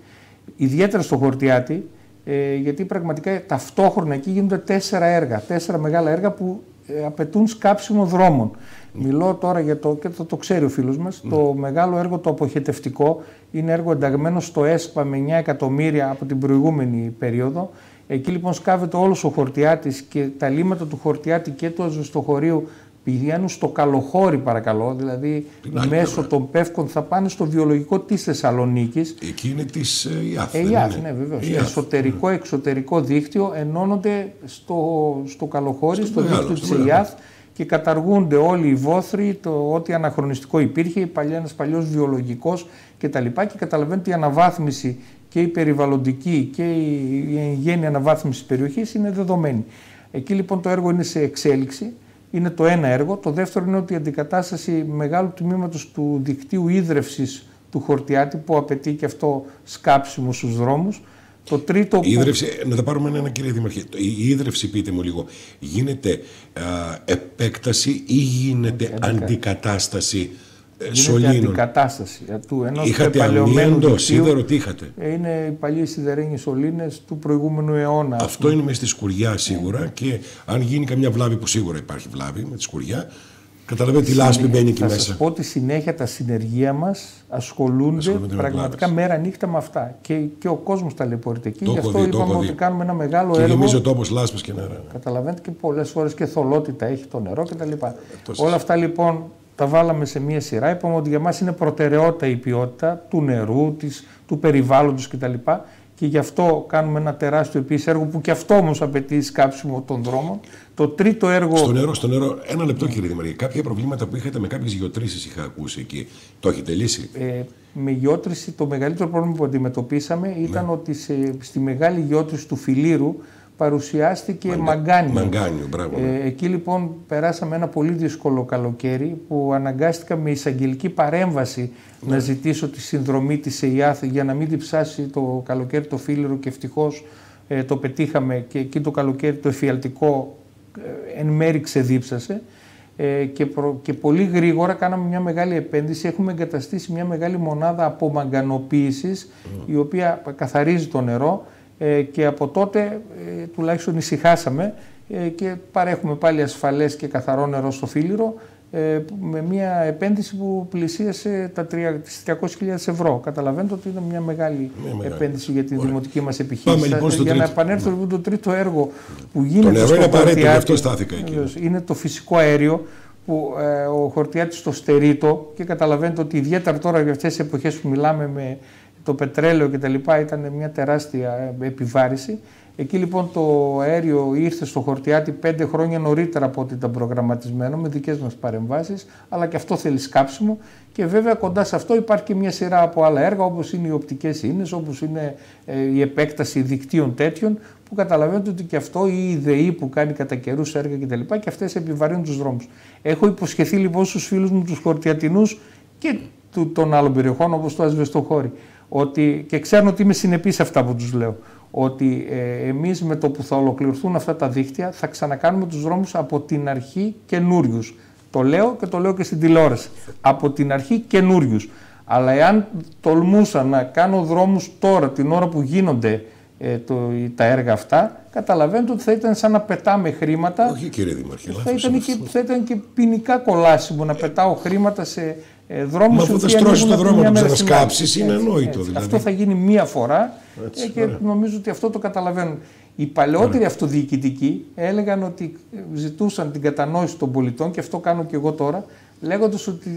Ιδιαίτερα στο Χορτιάτι, ε, γιατί πραγματικά ταυτόχρονα εκεί γίνονται τέσσερα έργα, τέσσερα μεγάλα έργα που ε, απαιτούν σκάψιμο δρόμων. Μιλώ τώρα για το, και το, το ξέρει ο φίλος μας, το μεγάλο έργο το αποχετευτικό είναι έργο ενταγμένο στο ΕΣΠΑ με 9 εκατομμύρια από την προηγούμενη περίοδο. Εκεί λοιπόν σκάβεται όλος ο χορτιάτης και τα λίμματα του χορτιάτη και του αζωστοχωρίου πηγαίνουν στο καλοχώρι παρακαλώ, δηλαδή μέσω των πεύκων θα πάνε στο βιολογικό της Θεσσαλονίκης. Εκεί είναι της ε, ΙΑΘ. Ε, ΙΑΘ, ναι βεβαίως. Εσωτερικό, εξωτερικό δίκτυο ενώνονται στο, στο καλοχώρι, στο, δίκτυο της ΙΑΘ και καταργούνται όλοι οι βόθροι, το ό,τι αναχρονιστικό υπήρχε, παλιά, ένας παλιός βιολογικός κτλ. Και, και καταλαβαίνετε η αναβάθμιση και η περιβαλλοντική και η εγγένεια αναβάθμιση της περιοχής είναι δεδομένη. Εκεί λοιπόν το έργο είναι σε εξέλιξη είναι το ένα έργο. Το δεύτερο είναι ότι η αντικατάσταση μεγάλου τμήματος του δικτύου ίδρυυσης του Χορτιάτη που απαιτεί και αυτό σκάψιμο στους δρόμους. Το τρίτο η ίδρυυση, να τα πάρουμε ένα κύριε Δημαρχή. Η ίδρυυση, πείτε μου λίγο, γίνεται α, επέκταση ή γίνεται αντικατάσταση Γίνεται αντικατάσταση του ενός Είχατε αμύαντο, σίδερο, τι είχατε. Είναι οι παλιές σιδερένιες σωλήνες του προηγούμενου αιώνα. Αυτό είναι μες στη σκουριά σίγουρα ναι. και αν γίνει καμιά βλάβη που σίγουρα υπάρχει βλάβη με τη σκουριά, καταλαβαίνετε τι λάσπη μπαίνει εκεί θα μέσα. Θα σας πω ότι συνέχεια τα συνεργεία μας ασχολούνται, ασχολούνται πραγματικά μέρα νύχτα με αυτά. Και, και ο κόσμος ταλαιπωρείται εκεί. Γι' αυτό δει, είπαμε ότι κάνουμε ένα μεγάλο και έργο. Και γεμίζει ο τόπο λάσπη και νερά. Καταλαβαίνετε και πολλές φορές και θολότητα έχει το νερό κτλ. Όλα αυτά λοιπόν τα βάλαμε σε μία σειρά. Είπαμε ότι για μας είναι προτεραιότητα η ποιότητα του νερού, της, του περιβάλλοντος κτλ. Και γι' αυτό κάνουμε ένα τεράστιο επίσης έργο που και αυτό όμως απαιτεί σκάψιμο των δρόμων. Το τρίτο έργο. Στο νερό, στο νερό. Ένα λεπτό κύριε Δημαρχή. Κάποια προβλήματα που είχατε με κάποιες γεωτρήσεις είχα ακούσει εκεί. Το έχετε λύσει; Ε, με γεώτρηση, το μεγαλύτερο πρόβλημα που αντιμετωπίσαμε ήταν ναι. ότι σε, στη μεγάλη γεώτρηση του Φιλήρου παρουσιάστηκε Μαγκα... μαγκάνιο. Μαγκάνιο, μπράβο. Ναι. Ε, εκεί λοιπόν περάσαμε ένα πολύ δύσκολο καλοκαίρι που αναγκάστηκα με εισαγγελική παρέμβαση ναι. να ζητήσω τη συνδρομή της ΕΙΑΘ για να μην διψάσει το καλοκαίρι το φίλερο και ευτυχώς ε, το πετύχαμε και εκεί το καλοκαίρι το εφιαλτικό ε, εν μέρη ξεδίψασε ε, και, και πολύ γρήγορα κάναμε μια μεγάλη επένδυση. Έχουμε εγκαταστήσει μια μεγάλη μονάδα απομαγκανοποίησης η οποία καθαρίζει το νερό ε, και από τότε ε, τουλάχιστον ησυχάσαμε ε, και παρέχουμε πάλι ασφαλές και καθαρό νερό στο Φίλιρο ε, με μια επένδυση που πλησίασε τα 300.000 ευρώ. Καταλαβαίνετε ότι είναι μια μεγάλη, επένδυση για την δημοτική μας επιχείρηση. Λοιπόν για τρίτο. να επανέλθω λοιπόν το τρίτο έργο που γίνεται Το νερό στο είναι απαραίτητο, γι' Χορτιάτι, αυτό στάθηκα εκεί. βεβαίως, Είναι το φυσικό αέριο που ε, ο Χορτιάτης το στερείτο και καταλαβαίνετε ότι ιδιαίτερα τώρα για αυτές τις εποχές που μιλάμε με το πετρέλαιο και τα λοιπά ήταν μια τεράστια ε, επιβάρηση. Εκεί λοιπόν το αέριο ήρθε στο Χορτιάτι πέντε χρόνια νωρίτερα από ό,τι ήταν προγραμματισμένο με δικές μας παρεμβάσεις, αλλά και αυτό θέλει σκάψιμο και βέβαια κοντά σε αυτό υπάρχει και μια σειρά από άλλα έργα όπως είναι οι οπτικές ίνες, όπως είναι ε, η επέκταση δικτύων τέτοιων που καταλαβαίνετε ότι και αυτό η ιδεή που κάνει κατά καιρούς έργα κτλ. Και, και αυτές επιβαρύνουν τους δρόμους. Έχω υποσχεθεί λοιπόν στους φίλους μου τους χορτιατινούς και του, των άλλων περιοχών όπως το Ασβεστοχώρι ότι, και ξέρουν ότι είμαι συνεπής σε αυτά που τους λέω ότι ε, εμείς με το που θα ολοκληρωθούν αυτά τα δίκτυα θα ξανακάνουμε τους δρόμους από την αρχή καινούριους. Το λέω και το λέω και στην τηλεόραση. Από την αρχή καινούριους. Αλλά εάν τολμούσα να κάνω δρόμους τώρα, την ώρα που γίνονται ε, το, τα έργα αυτά, καταλαβαίνετε ότι θα ήταν σαν να πετάμε χρήματα. Όχι κύριε Δήμαρχε, θα ήταν, και, θα ήταν και ποινικά κολάσιμο να πετάω χρήματα σε ε, δρόμους Μα αφού θα στρώσει το δρόμο, το ξανασκάψει, είναι ανόητο δηλαδή. Αυτό θα γίνει μία φορά έτσι, ε, και ωραία. νομίζω ότι αυτό το καταλαβαίνουν. Οι παλαιότεροι ωραία. αυτοδιοικητικοί έλεγαν ότι ζητούσαν την κατανόηση των πολιτών και αυτό κάνω και εγώ τώρα, λέγοντας ότι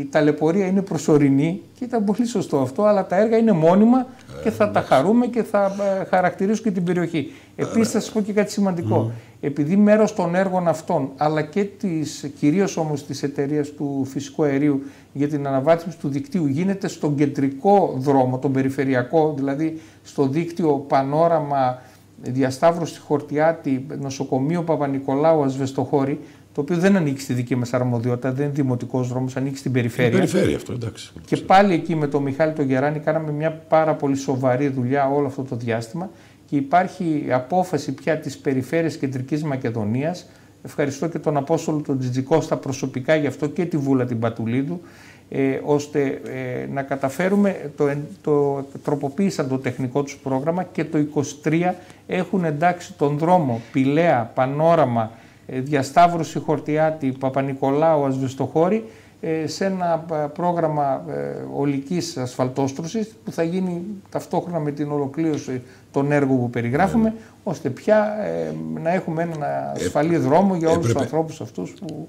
η ταλαιπωρία είναι προσωρινή και ήταν πολύ σωστό αυτό, αλλά τα έργα είναι μόνιμα ε, και θα τα χαρούμε και θα χαρακτηρίσουν και την περιοχή. Επίσης θα σας πω και κάτι σημαντικό. Mm. Επειδή μέρος των έργων αυτών, αλλά και της, κυρίως όμως της εταιρείας του φυσικού αερίου για την αναβάθμιση του δικτύου γίνεται στον κεντρικό δρόμο, τον περιφερειακό, δηλαδή στο δίκτυο πανόραμα διασταύρωση Χορτιάτη, νοσοκομείο Παπα-Νικολάου, Ασβεστοχώρη, το οποίο δεν ανήκει στη δική μας αρμοδιότητα, δεν είναι δημοτικός δρόμος, ανήκει στην περιφέρεια. Στην περιφέρεια αυτό, εντάξει. Και πάλι εκεί με τον Μιχάλη τον Γεράνη κάναμε μια πάρα πολύ σοβαρή δουλειά όλο αυτό το διάστημα και υπάρχει απόφαση πια της περιφέρειας Κεντρικής Μακεδονίας. Ευχαριστώ και τον Απόστολο τον Τζιτζικώστα προσωπικά γι' αυτό και τη Βούλα την Πατουλίδου, ε, ώστε ε, να καταφέρουμε, το, το, τροποποίησαν το τεχνικό τους πρόγραμμα και το 23 έχουν εντάξει τον δρόμο Πηλαία, Πανόραμα, ε, Διασταύρωση Χορτιάτη, Παπα-Νικολάου, Ασβεστοχώρη σε ένα πρόγραμμα ολικής ασφαλτόστρωσης που θα γίνει ταυτόχρονα με την ολοκλήρωση των έργων που περιγράφουμε, ώστε πια να έχουμε ένα ασφαλή δρόμο για όλους τους ανθρώπους αυτούς που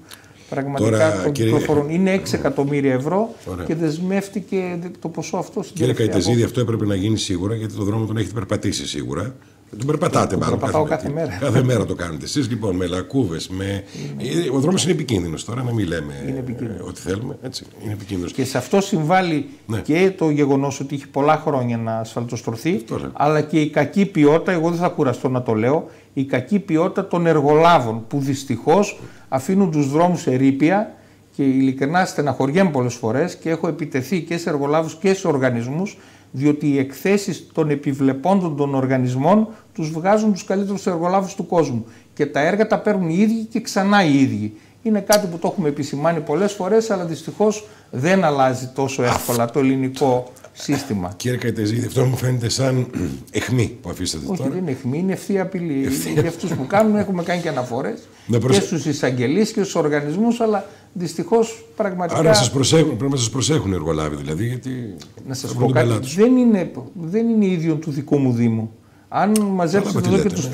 πραγματικά Τώρα, τον κύριε... κυκλοφορούν. Είναι 6 εκατομμύρια ευρώ Ωραία. και δεσμεύτηκε το ποσό αυτό στην Κύριε Καϊτεζίδη, αυτό έπρεπε να γίνει σίγουρα γιατί το δρόμο τον έχετε περπατήσει σίγουρα. Τον περπατάτε τον μάλλον. Κάθε, κάθε μέρα. Κάθε μέρα το κάνετε. Εσείς λοιπόν με λακκούβες. Με... Είναι. Ο δρόμος είναι επικίνδυνος τώρα, να μην λέμε ό,τι θέλουμε. Έτσι. Είναι επικίνδυνος. Και σε αυτό συμβάλλει ναι. και το γεγονός ότι έχει πολλά χρόνια να ασφαλτοστρωθεί, αλλά και η κακή ποιότητα. Εγώ δεν θα κουραστώ να το λέω. Η κακή ποιότητα των εργολάβων που δυστυχώς αφήνουν τους δρόμους ερήπια και ειλικρινά στεναχωριέμαι πολλές φορές και έχω επιτεθεί και σε εργολάβους και σε οργανισμούς διότι οι εκθέσεις των επιβλεπόντων των οργανισμών τους βγάζουν τους καλύτερους εργολάβους του κόσμου και τα έργα τα παίρνουν οι ίδιοι και ξανά οι ίδιοι. Είναι κάτι που το έχουμε επισημάνει πολλές φορές αλλά δυστυχώς δεν αλλάζει τόσο εύκολα το ελληνικό σύστημα. Κύριε Καϊτεζίδη, αυτό μου φαίνεται σαν εχμή που αφήσατε Όχι, τώρα. δεν είναι εχμή, είναι ευθεία απειλή. Για αυτούς που κάνουν, έχουμε κάνει και αναφορές προσε... και στους εισαγγελείς και στους οργανισμούς, αλλά δυστυχώς πραγματικά. Άρα σας προσέχουν, πρέπει να σας προσέχουν οι εργολάβοι, δηλαδή. Γιατί να σας πω κάτι. Δεν είναι, δεν είναι ίδιο του δικού μου Δήμου. Αν μαζέψετε εδώ και τους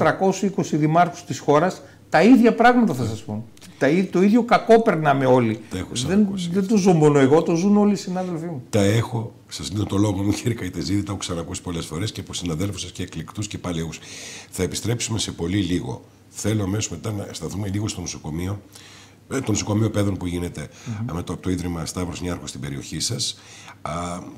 320 δημάρχους της χώρας, τα ίδια πράγματα θα σας πω. Το ίδιο κακό περνάμε όλοι. δεν, δεν το ζω μόνο εγώ, το ζουν όλοι οι συνάδελφοί μου. Τα έχω, σας δίνω το λόγο μου, κύριε Καϊτεζίδη, τα έχω ξανακούσει πολλές φορές και από συναδέλφους σας και εκλεκτού και παλαιού. Θα επιστρέψουμε σε πολύ λίγο. Θέλω αμέσως μετά να σταθούμε λίγο στο νοσοκομείο το νοσοκομείο παιδών που γίνεται mm-hmm. με το, το Ίδρυμα Σταύρος Νιάρχος στην περιοχή σας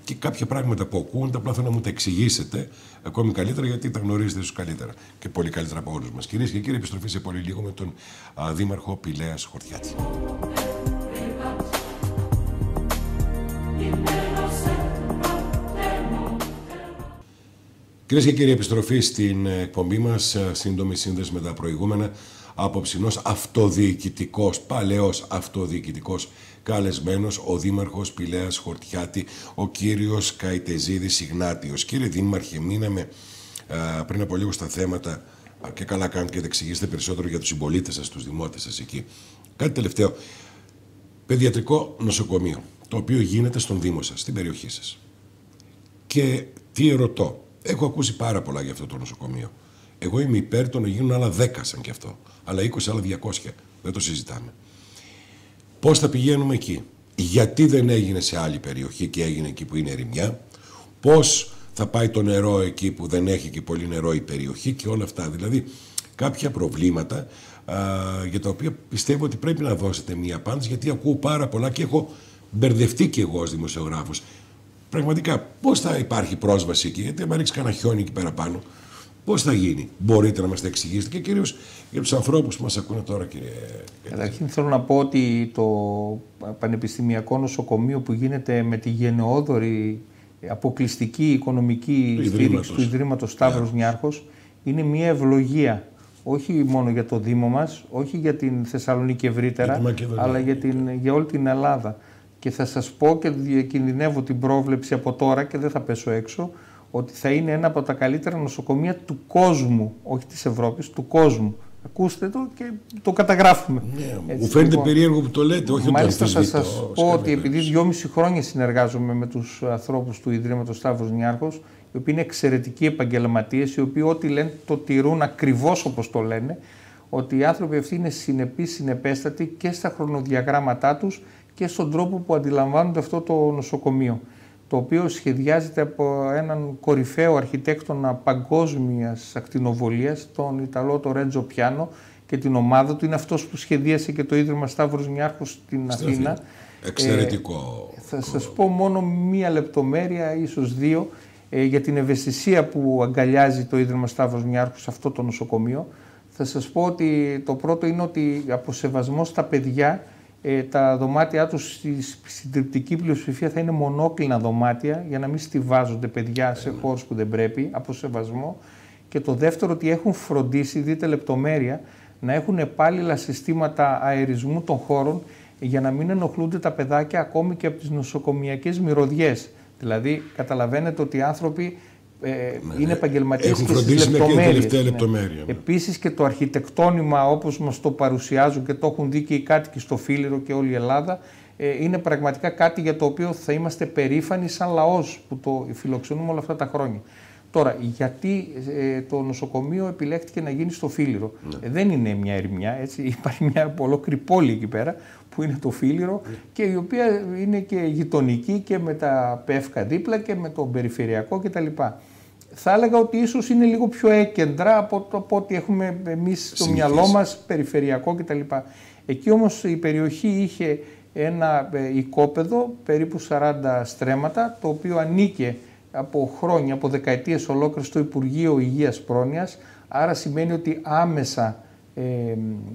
και κάποια πράγματα που ακούγονται απλά θέλω να μου τα εξηγήσετε ακόμη καλύτερα γιατί τα γνωρίζετε ίσως καλύτερα και πολύ καλύτερα από όλους μας. Κυρίες και κύριοι, επιστροφή σε πολύ λίγο με τον α, Δήμαρχο Πηλέας Χορτιάτης. Κυρίες και κύριοι, επιστροφή στην εκπομπή μας, σύντομη σύνδεση με τα προηγούμενα. Απόψινό αυτοδιοικητικός, παλαιός αυτοδιοικητικός καλεσμένος, ο Δήμαρχος Πηλέα Χορτιάτη, ο κύριος Καϊτεζίδης Ιγνάτιος. Κύριε Δήμαρχε, μείναμε πριν από λίγο στα θέματα και καλά κάνετε και θα εξηγήσετε περισσότερο για τους συμπολίτες σας, τους δημότες σας εκεί. Κάτι τελευταίο. Παιδιατρικό νοσοκομείο, το οποίο γίνεται στον Δήμο σας, στην περιοχή σας. Και τι ερωτώ, Έχω ακούσει πάρα πολλά για αυτό το νοσοκομείο. Εγώ είμαι υπέρ των να γίνουν άλλα 10 σαν και αυτό. Αλλά 20, άλλα 200. Δεν το συζητάμε. Πώς θα πηγαίνουμε εκεί; Γιατί δεν έγινε σε άλλη περιοχή και έγινε εκεί που είναι ερημιά. Πώς θα πάει το νερό εκεί που δεν έχει και πολύ νερό η περιοχή και όλα αυτά; Δηλαδή κάποια προβλήματα α, για τα οποία πιστεύω ότι πρέπει να δώσετε μία απάντηση γιατί ακούω πάρα πολλά και έχω μπερδευτεί και εγώ ως δημοσιογράφος πραγματικά πώς θα υπάρχει πρόσβαση εκεί, γιατί αν ρίξεις κανένα χιόνι εκεί πέρα πάνω, πώς θα γίνει; Μπορείτε να μας τα εξηγήσετε και κυρίως για τους ανθρώπους που μας ακούνε τώρα, κύριε. Καταρχήν θέλω να πω ότι το πανεπιστημιακό νοσοκομείο που γίνεται με τη γενναιόδορη αποκλειστική οικονομική στήριξη του Ιδρύματος Σταύρος Νιάρχος είναι μια ευλογία όχι μόνο για το Δήμο μας, όχι για την Θεσσαλονίκη ευρύτερα, αλλά για, την, για όλη την Ελλάδα. Και θα σας πω και διακινδυνεύω την πρόβλεψη από τώρα και δεν θα πέσω έξω ότι θα είναι ένα από τα καλύτερα νοσοκομεία του κόσμου, όχι της Ευρώπης, του κόσμου. Ακούστε το και το καταγράφουμε. Ναι, μου φαίνεται λοιπόν, περίεργο που το λέτε, όχι Μάλιστα θα σας πω ότι επειδή δυόμιση χρόνια συνεργάζομαι με τους ανθρώπους του Ιδρύματος Σταύρος Νιάρχος, οι οποίοι είναι εξαιρετικοί επαγγελματίες, οι οποίοι ό,τι λένε το τηρούν ακριβώς όπως το λένε, ότι οι άνθρωποι αυτοί είναι συνεπείς, συνεπέστατοι και στα χρονοδιαγράμματά τους και στον τρόπο που αντιλαμβάνονται αυτό το νοσοκομείο το οποίο σχεδιάζεται από έναν κορυφαίο αρχιτέκτονα παγκόσμιας ακτινοβολίας, τον Ιταλό το Ρέτζο Πιάνο και την ομάδα του. Είναι αυτός που σχεδίασε και το Ίδρυμα Σταύρος Νιάρχος στην Αθήνα. Εξαιρετικό. Ε, θα σας πω μόνο μία λεπτομέρεια, ίσως δύο, ε, για την ευαισθησία που αγκαλιάζει το Ίδρυμα Σταύρος Νιάρχος σε αυτό το νοσοκομείο. Θα σας πω ότι το πρώτο είναι ότι από σεβασμό στα παιδιά ε, τα δωμάτια τους στη συντριπτική πλειοψηφία θα είναι μονόκλινα δωμάτια για να μην στηβάζονται παιδιά σε χώρους που δεν πρέπει, από σεβασμό. Και το δεύτερο ότι έχουν φροντίσει, δείτε λεπτομέρεια, να έχουν επάλληλα συστήματα αερισμού των χώρων για να μην ενοχλούνται τα παιδάκια ακόμη και από τις νοσοκομιακές μυρωδιές. Δηλαδή, καταλαβαίνετε ότι οι άνθρωποι ε, ναι, είναι επαγγελματίες και στις λεπτομέρειες. λεπτομέρεια. Ναι. Επίσης και το αρχιτεκτόνημα όπως μας το παρουσιάζουν και το έχουν δει και οι κάτοικοι στο Φίλιρο και όλη η Ελλάδα, ε, είναι πραγματικά κάτι για το οποίο θα είμαστε περήφανοι σαν λαός που το φιλοξενούμε όλα αυτά τα χρόνια. Τώρα, γιατί ε, το νοσοκομείο επιλέχθηκε να γίνει στο Φίλιρο. Ναι. Ε, δεν είναι μια ερημιά, έτσι. Υπάρχει μια ολόκληρη πόλη εκεί πέρα που είναι το Φίλιρο ναι. και η οποία είναι και γειτονική και με τα πεύκα δίπλα και με το περιφερειακό κτλ. Θα έλεγα ότι ίσως είναι λίγο πιο έκεντρα από το από ότι έχουμε εμείς στο μυαλό μας περιφερειακό κτλ. Εκεί όμως η περιοχή είχε ένα ε, οικόπεδο περίπου 40 στρέμματα το οποίο ανήκε από χρόνια, από δεκαετίες ολόκληρες στο Υπουργείο Υγείας Πρόνοιας άρα σημαίνει ότι άμεσα ε,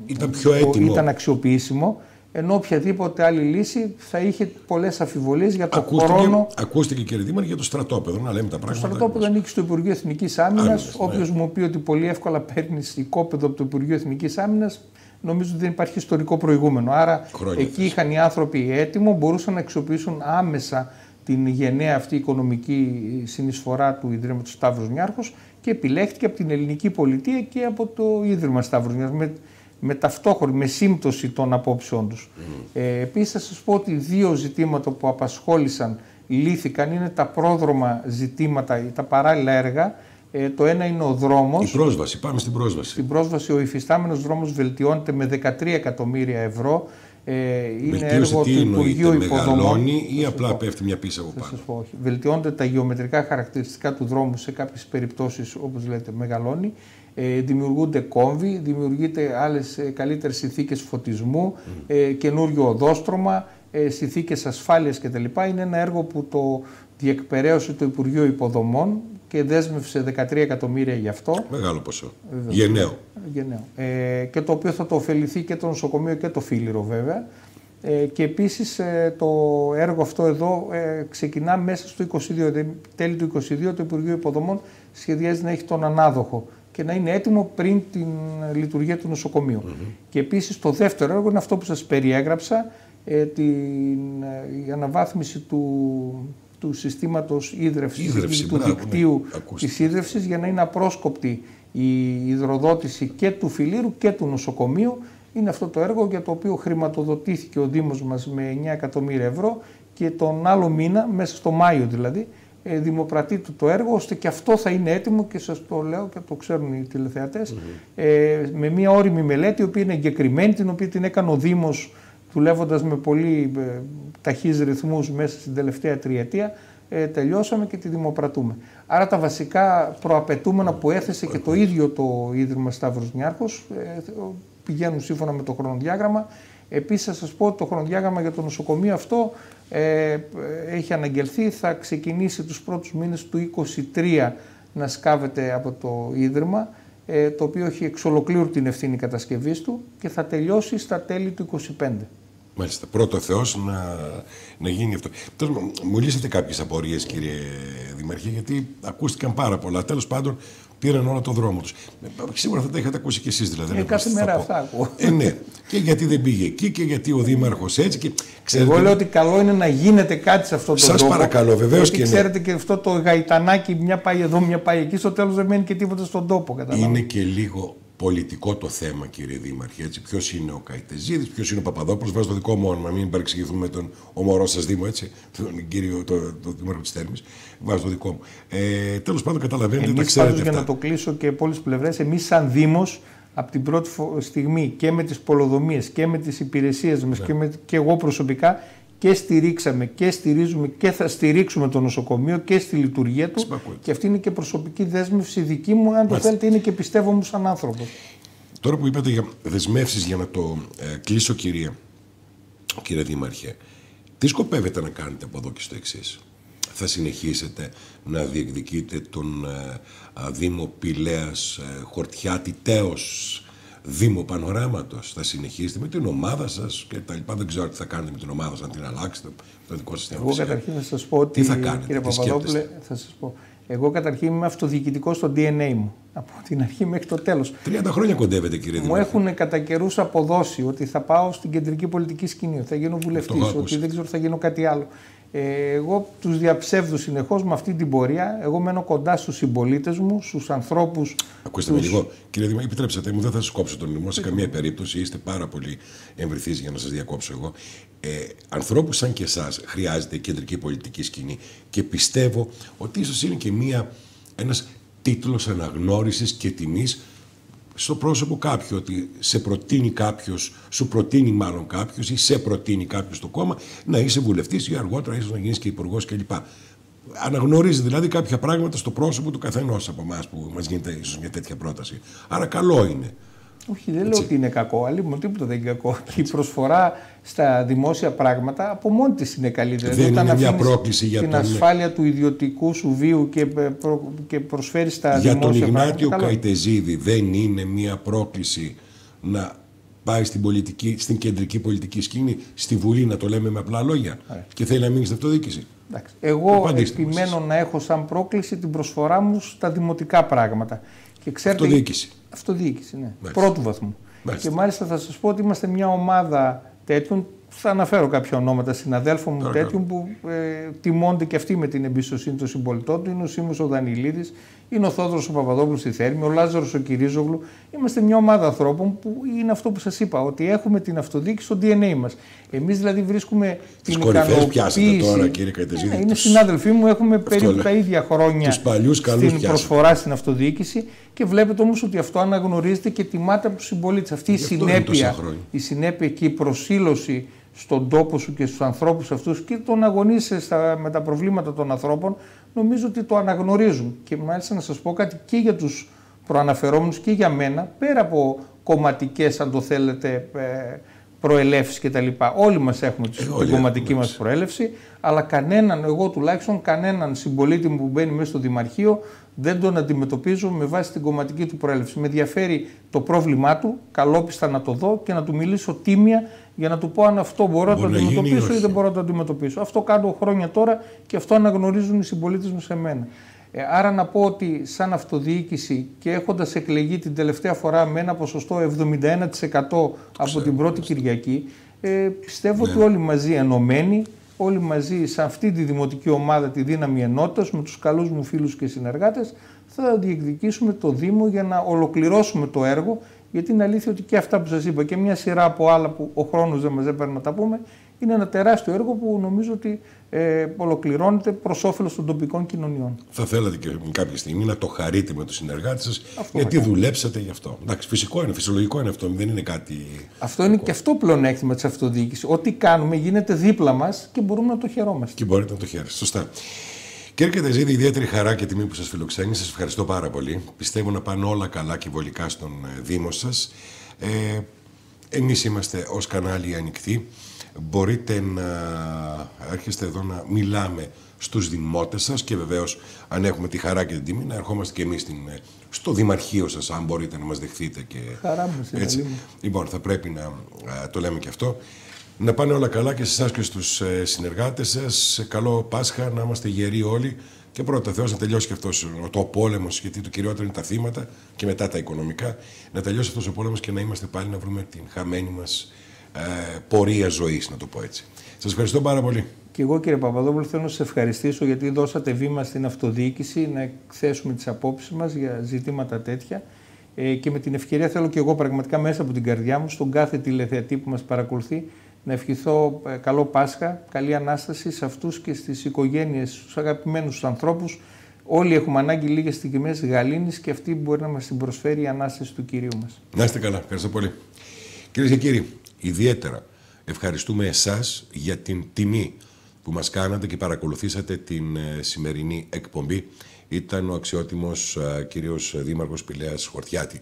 ήταν, πιο έτοιμο. ήταν αξιοποιήσιμο ενώ οποιαδήποτε άλλη λύση θα είχε πολλές αφιβολίες για το ακούστηκε, χρόνο. Ακούστηκε κύριε Δήμαρχε για το στρατόπεδο, να λέμε τα πράγματα. Το στρατόπεδο ανήκει στο Υπουργείο Εθνικής Άμυνας. Όποιο ναι. μου πει ότι πολύ εύκολα παίρνει οικόπεδο από το Υπουργείο Εθνικής Άμυνας, νομίζω ότι δεν υπάρχει ιστορικό προηγούμενο. Άρα Χρόνια εκεί είχαν οι άνθρωποι έτοιμο, μπορούσαν να αξιοποιήσουν άμεσα την γενναία αυτή οικονομική συνεισφορά του Ιδρύματος Σταύρου Νιάρχος και επιλέχθηκε από την ελληνική πολιτεία και από το Ίδρυμα Σταύρου Νιάρχο με ταυτόχρονη, με σύμπτωση των απόψεών τους. Mm. Ε, επίσης θα σας πω ότι δύο ζητήματα που απασχόλησαν, λύθηκαν, είναι τα πρόδρομα ζητήματα, τα παράλληλα έργα. Ε, το ένα είναι ο δρόμος. Η πρόσβαση, πάμε στην πρόσβαση. Στην πρόσβαση ο υφιστάμενος δρόμος βελτιώνεται με 13 εκατομμύρια ευρώ. Ε, είναι Βελτίωσε έργο του Υπουργείου Υποδομών. Μεγαλώνει ή απλά πέφτει μια πίσα από πάνω. πω, όχι. Βελτιώνται τα γεωμετρικά χαρακτηριστικά του δρόμου σε κάποιες περιπτώσεις όπως λέτε μεγαλώνει ε, δημιουργούνται κόμβοι, δημιουργείται άλλες ε, καλύτερες συνθήκες φωτισμού, ε, καινούριο οδόστρωμα, ε, συνθήκες ασφάλειας κτλ. Είναι ένα έργο που το διεκπαιρέωσε το Υπουργείο Υποδομών και δέσμευσε 13 εκατομμύρια γι' αυτό. Μεγάλο ποσό. Γενναίο. Γενναίο. Ε, και το οποίο θα το ωφεληθεί και το νοσοκομείο και το φίλιρο βέβαια. Ε, και επίσης ε, το έργο αυτό εδώ ε, ξεκινά μέσα στο 22, τέλη του 22 το Υπουργείο Υποδομών σχεδιάζει να έχει τον ανάδοχο και να είναι έτοιμο πριν την λειτουργία του νοσοκομείου. Και επίσης το δεύτερο έργο είναι αυτό που σας περιέγραψα, την, η αναβάθμιση του, του συστήματος ίδρευσης, του μπράβο, δικτύου ναι, της ίδρευσης για να είναι απρόσκοπτη η υδροδότηση και του φιλήρου και του νοσοκομείου. Είναι αυτό το έργο για το οποίο χρηματοδοτήθηκε ο Δήμος μας με 9 εκατομμύρια ευρώ και τον άλλο μήνα, μέσα στο Μάιο δηλαδή, ε, δημοπρατείται το έργο ώστε και αυτό θα είναι έτοιμο και σας το λέω και το ξέρουν οι τηλεθεατες ε, με μια όρημη μελέτη η οποία είναι εγκεκριμένη, την οποία την έκανε ο Δήμος δουλεύοντας με πολύ ε, ταχύς ρυθμούς μέσα στην τελευταία τριετία ε, τελειώσαμε και τη δημοπρατούμε. Άρα τα βασικά προαπαιτούμενα που έθεσε και το ίδιο το Ίδρυμα Σταύρος Νιάρχος ε, πηγαίνουν σύμφωνα με το χρονοδιάγραμμα. Επίσης θα σας πω ότι το χρονοδιάγραμμα για το νοσοκομείο αυτό ε, έχει αναγγελθεί, θα ξεκινήσει τους πρώτους μήνες του 2023 να σκάβεται από το Ίδρυμα, ε, το οποίο έχει εξ ολοκλήρου την ευθύνη κατασκευής του και θα τελειώσει στα τέλη του 2025. Μάλιστα. Πρώτο Θεός να, να γίνει αυτό. Τέλος, μου λύσετε κάποιες απορίες, κύριε Δημαρχή, γιατί ακούστηκαν πάρα πολλά. Τέλος πάντων, πήραν όλο το δρόμο τους. Σίγουρα θα τα είχατε ακούσει κι εσείς δηλαδή. Ε, κάθε μέρα αυτά ακούω. Ε, ναι. και γιατί δεν πήγε εκεί και γιατί ο Δήμαρχος έτσι. Και, ξέρετε, Εγώ λέω ότι καλό είναι να γίνεται κάτι σε αυτό το Σας παρακαλώ, βεβαίως και. Ναι. Ξέρετε και αυτό το γαϊτανάκι, μια πάει εδώ, μια πάει εκεί. Στο τέλος δεν μένει και τίποτα στον τόπο. Είναι και λίγο πολιτικό το θέμα, κύριε Δήμαρχε. Έτσι. Ποιος είναι ο Καϊτεζίδης, ποιος είναι ο Παπαδόπουλος. Βάζω το δικό μου όνομα, μην παρεξηγηθούμε με τον ομορό σας Δήμο, έτσι, τον κύριο, το, το, το Δήμαρχο της Θέρμη. Βάζω το δικό μου. Ε, Τέλος πάντων, καταλαβαίνετε, εμείς τα ξέρετε. Αυτά. Για να το κλείσω και από όλες τις πλευρές, εμείς σαν Δήμος, από την πρώτη στιγμή και με τις πολοδομίες και με τις υπηρεσίες μας ναι. και, με, και εγώ προσωπικά, και στηρίξαμε και στηρίζουμε και θα στηρίξουμε το νοσοκομείο και στη λειτουργία του. Και αυτή είναι και προσωπική δέσμευση δική μου, αν το θέλετε, είναι και πιστεύω μου σαν άνθρωπος. Τώρα που είπατε για δεσμεύσεις για να το ε, κλείσω, κυρία, κύριε Δήμαρχε, τι σκοπεύετε να κάνετε από εδώ και στο εξής; Θα συνεχίσετε να διεκδικείτε τον ε, Δήμο Πηλέας ε, Χορτιάτη Τέος Δήμο Πανοράματο. Θα συνεχίσετε με την ομάδα σας και τα λοιπά. Δεν ξέρω τι θα κάνετε με την ομάδα σας, αν την αλλάξετε. Το δικό σας Εγώ καταρχήν θα σας πω ότι. Τι θα κάνετε, κύριε Παπαδόπουλε, θα σας πω. Εγώ καταρχήν είμαι αυτοδιοικητικός στο DNA μου. Από την αρχή μέχρι το τέλος. 30 χρόνια κοντεύετε, κύριε Μου έχουν κατά καιρούς αποδώσει ότι θα πάω στην κεντρική πολιτική σκηνή, θα γίνω βουλευτής, ότι δεν ξέρω θα γίνω κάτι άλλο. Ε, εγώ τους διαψεύδω συνεχώς με αυτή την πορεία. Εγώ μένω κοντά στους συμπολίτες μου, στους ανθρώπους... Ακούστε τους... με λίγο. Κύριε Δήμα, επιτρέψατε μου, δεν θα σας κόψω τον λαιμό σε καμία περίπτωση. Είστε πάρα πολύ εμβριθείς για να σας διακόψω εγώ. Ε, ανθρώπους σαν και εσάς χρειάζεται η κεντρική πολιτική σκηνή και πιστεύω ότι ίσως είναι και μία, ένας τίτλος αναγνώρισης και τιμής στο πρόσωπο κάποιου, ότι σε προτείνει κάποιος, σου προτείνει μάλλον κάποιος ή σε προτείνει κάποιος το κόμμα να είσαι βουλευτής ή αργότερα ίσως να γίνεις και υπουργός κλπ. Αναγνωρίζει δηλαδή κάποια πράγματα στο πρόσωπο του καθενός από εμάς που μας γίνεται ίσως μια τέτοια πρόταση. Άρα καλό είναι. Όχι, δεν λέω ότι είναι κακό. Αλλή τίποτα δεν είναι κακό. Και η προσφορά στα δημόσια πράγματα από μόνη της είναι καλή. Δηλαδή, δεν είναι μια πρόκληση για την ασφάλεια του ιδιωτικού σου βίου και, προ... και προσφέρεις στα για δημόσια Για τον Ιγνάτιο Καϊτεζίδη δεν είναι μια πρόκληση να πάει στην, πολιτική, στην κεντρική πολιτική σκηνή, στη Βουλή, να το λέμε με απλά λόγια, και θέλει να μείνει στην αυτοδιοίκηση. Εγώ επιμένω να έχω σαν πρόκληση την προσφορά μου στα δημοτικά πράγματα. Και ξέρετε, αυτοδιοίκηση. Αυτοδιοίκηση, ναι. Μάλιστα. Πρώτου βαθμού. Μάλιστα. Και μάλιστα θα σας πω ότι είμαστε μια ομάδα τέτοιων. Θα αναφέρω κάποια ονόματα συναδέλφων μου τέτοιων που ε, τιμώνται και αυτοί με την εμπιστοσύνη των συμπολιτών του. Είναι ο Σίμω ο Δανιλίδη, είναι ο Θόδωρος ο Παπαδόπουλος στη Θέρμη, ο Λάζαρος ο Κυρίζογλου. Είμαστε μια ομάδα ανθρώπων που είναι αυτό που σας είπα, ότι έχουμε την αυτοδιοίκηση στο DNA μας. Εμείς δηλαδή βρίσκουμε τις την ικανοποίηση. τώρα, κύριε Ναι, είναι συνάδελφοί μου, έχουμε περίπου τα ίδια χρόνια στην προσφορά στην αυτοδιοίκηση και βλέπετε όμως ότι αυτό αναγνωρίζεται και τιμάται από τους συμπολίτες. Αυτή η συνέπεια, η συνέπεια και η προσήλωση στον τόπο σου και στους ανθρώπους αυτούς και τον αγωνίσαι με τα προβλήματα των ανθρώπων, νομίζω ότι το αναγνωρίζουν. Και μάλιστα να σας πω κάτι και για τους προαναφερόμενους και για μένα, πέρα από κομματικές, αν το θέλετε, ε, προελεύσεις κτλ. Όλοι μας έχουμε ε, την κομματική μας προέλευση, αλλά κανέναν, εγώ τουλάχιστον, κανέναν συμπολίτη μου που μπαίνει μέσα στο Δημαρχείο δεν τον αντιμετωπίζω με βάση την κομματική του προέλευση. Με ενδιαφέρει το πρόβλημά του, καλόπιστα να το δω και να του μιλήσω τίμια για να του πω αν αυτό μπορώ να το αντιμετωπίσω ή, ή δεν μπορώ να το αντιμετωπίσω. Αυτό κάνω χρόνια τώρα και αυτό αναγνωρίζουν οι συμπολίτες μου σε μένα. Ε, άρα να πω ότι σαν αυτοδιοίκηση και έχοντας εκλεγεί την τελευταία φορά με ένα ποσοστό 71% από την πρώτη Κυριακή, ε, πιστεύω ναι. ότι όλοι μαζί ενωμένοι, όλοι μαζί σε αυτή τη δημοτική ομάδα, τη δύναμη ενότητας, με τους καλούς μου φίλους και συνεργάτες, θα διεκδικήσουμε το Δήμο για να ολοκληρώσουμε το έργο, γιατί είναι αλήθεια ότι και αυτά που σας είπα και μια σειρά από άλλα που ο χρόνος δεν μας έπαιρνε να τα πούμε, είναι ένα τεράστιο έργο που νομίζω ότι ε, ολοκληρώνεται προς όφελος των τοπικών κοινωνιών. Θα θέλατε και κάποια στιγμή να το χαρείτε με τους συνεργάτες σας, γιατί δουλέψατε γι' αυτό. Εντάξει, φυσικό είναι, φυσιολογικό είναι αυτό, δεν είναι κάτι. Αυτό είναι και αυτό πλεονέκτημα της αυτοδιοίκησης. Ό,τι κάνουμε γίνεται δίπλα μας και μπορούμε να το χαιρόμαστε. Και μπορείτε να το χαίρεστε. Σωστά. Κύριε Κετεζίδη, ιδιαίτερη χαρά και τιμή που σας φιλοξένησα. Σας ευχαριστώ πάρα πολύ. Πιστεύω να πάνε όλα καλά και βολικά στον ε, Δήμο σας. Ε, Εμείς είμαστε ως κανάλι ανοιχτοί μπορείτε να έρχεστε εδώ να μιλάμε στους δημότες σας και βεβαίως αν έχουμε τη χαρά και την τιμή να ερχόμαστε και εμείς στο δημαρχείο σας αν μπορείτε να μας δεχθείτε και χαρά μας, έτσι. Λοιπόν, θα πρέπει να το λέμε και αυτό. Να πάνε όλα καλά και σε εσάς και στους ε, συνεργάτες σας. Καλό Πάσχα, να είμαστε γεροί όλοι και πρώτα Θεός να τελειώσει και αυτός ο πόλεμος, γιατί το κυριότερο είναι τα θύματα και μετά τα οικονομικά, να τελειώσει αυτός ο πόλεμος και να είμαστε πάλι να βρούμε την χαμένη μας ε, πορεία ζωής, να το πω έτσι. Σας ευχαριστώ πάρα πολύ. Και εγώ κύριε Παπαδόπουλο θέλω να σας ευχαριστήσω γιατί δώσατε βήμα στην αυτοδιοίκηση να εκθέσουμε τις απόψεις μας για ζητήματα τέτοια ε, και με την ευκαιρία θέλω και εγώ πραγματικά μέσα από την καρδιά μου στον κάθε τηλεθεατή που μας παρακολουθεί να ευχηθώ ε, καλό Πάσχα, καλή Ανάσταση σε αυτούς και στις οικογένειες, στους αγαπημένους ανθρώπους. Όλοι έχουμε ανάγκη λίγες στιγμές γαλήνης και αυτή μπορεί να μας την προσφέρει η Ανάσταση του Κυρίου μας. Να είστε καλά. Ευχαριστώ πολύ. Κυρίες και κύριοι, Ιδιαίτερα ευχαριστούμε εσάς για την τιμή που μας κάνατε και παρακολουθήσατε την ε, σημερινή εκπομπή. Ήταν ο αξιότιμος ε, κύριος Δήμαρχος Πηλέας Χορτιάτη.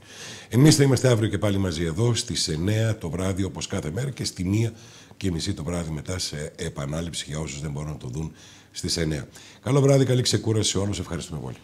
Εμείς θα είμαστε αύριο και πάλι μαζί εδώ στις 9 το βράδυ όπως κάθε μέρα και στη 1 και μισή το βράδυ μετά σε επανάληψη για όσους δεν μπορούν να το δουν στις 9. Καλό βράδυ, καλή ξεκούραση σε όλους. Ευχαριστούμε πολύ.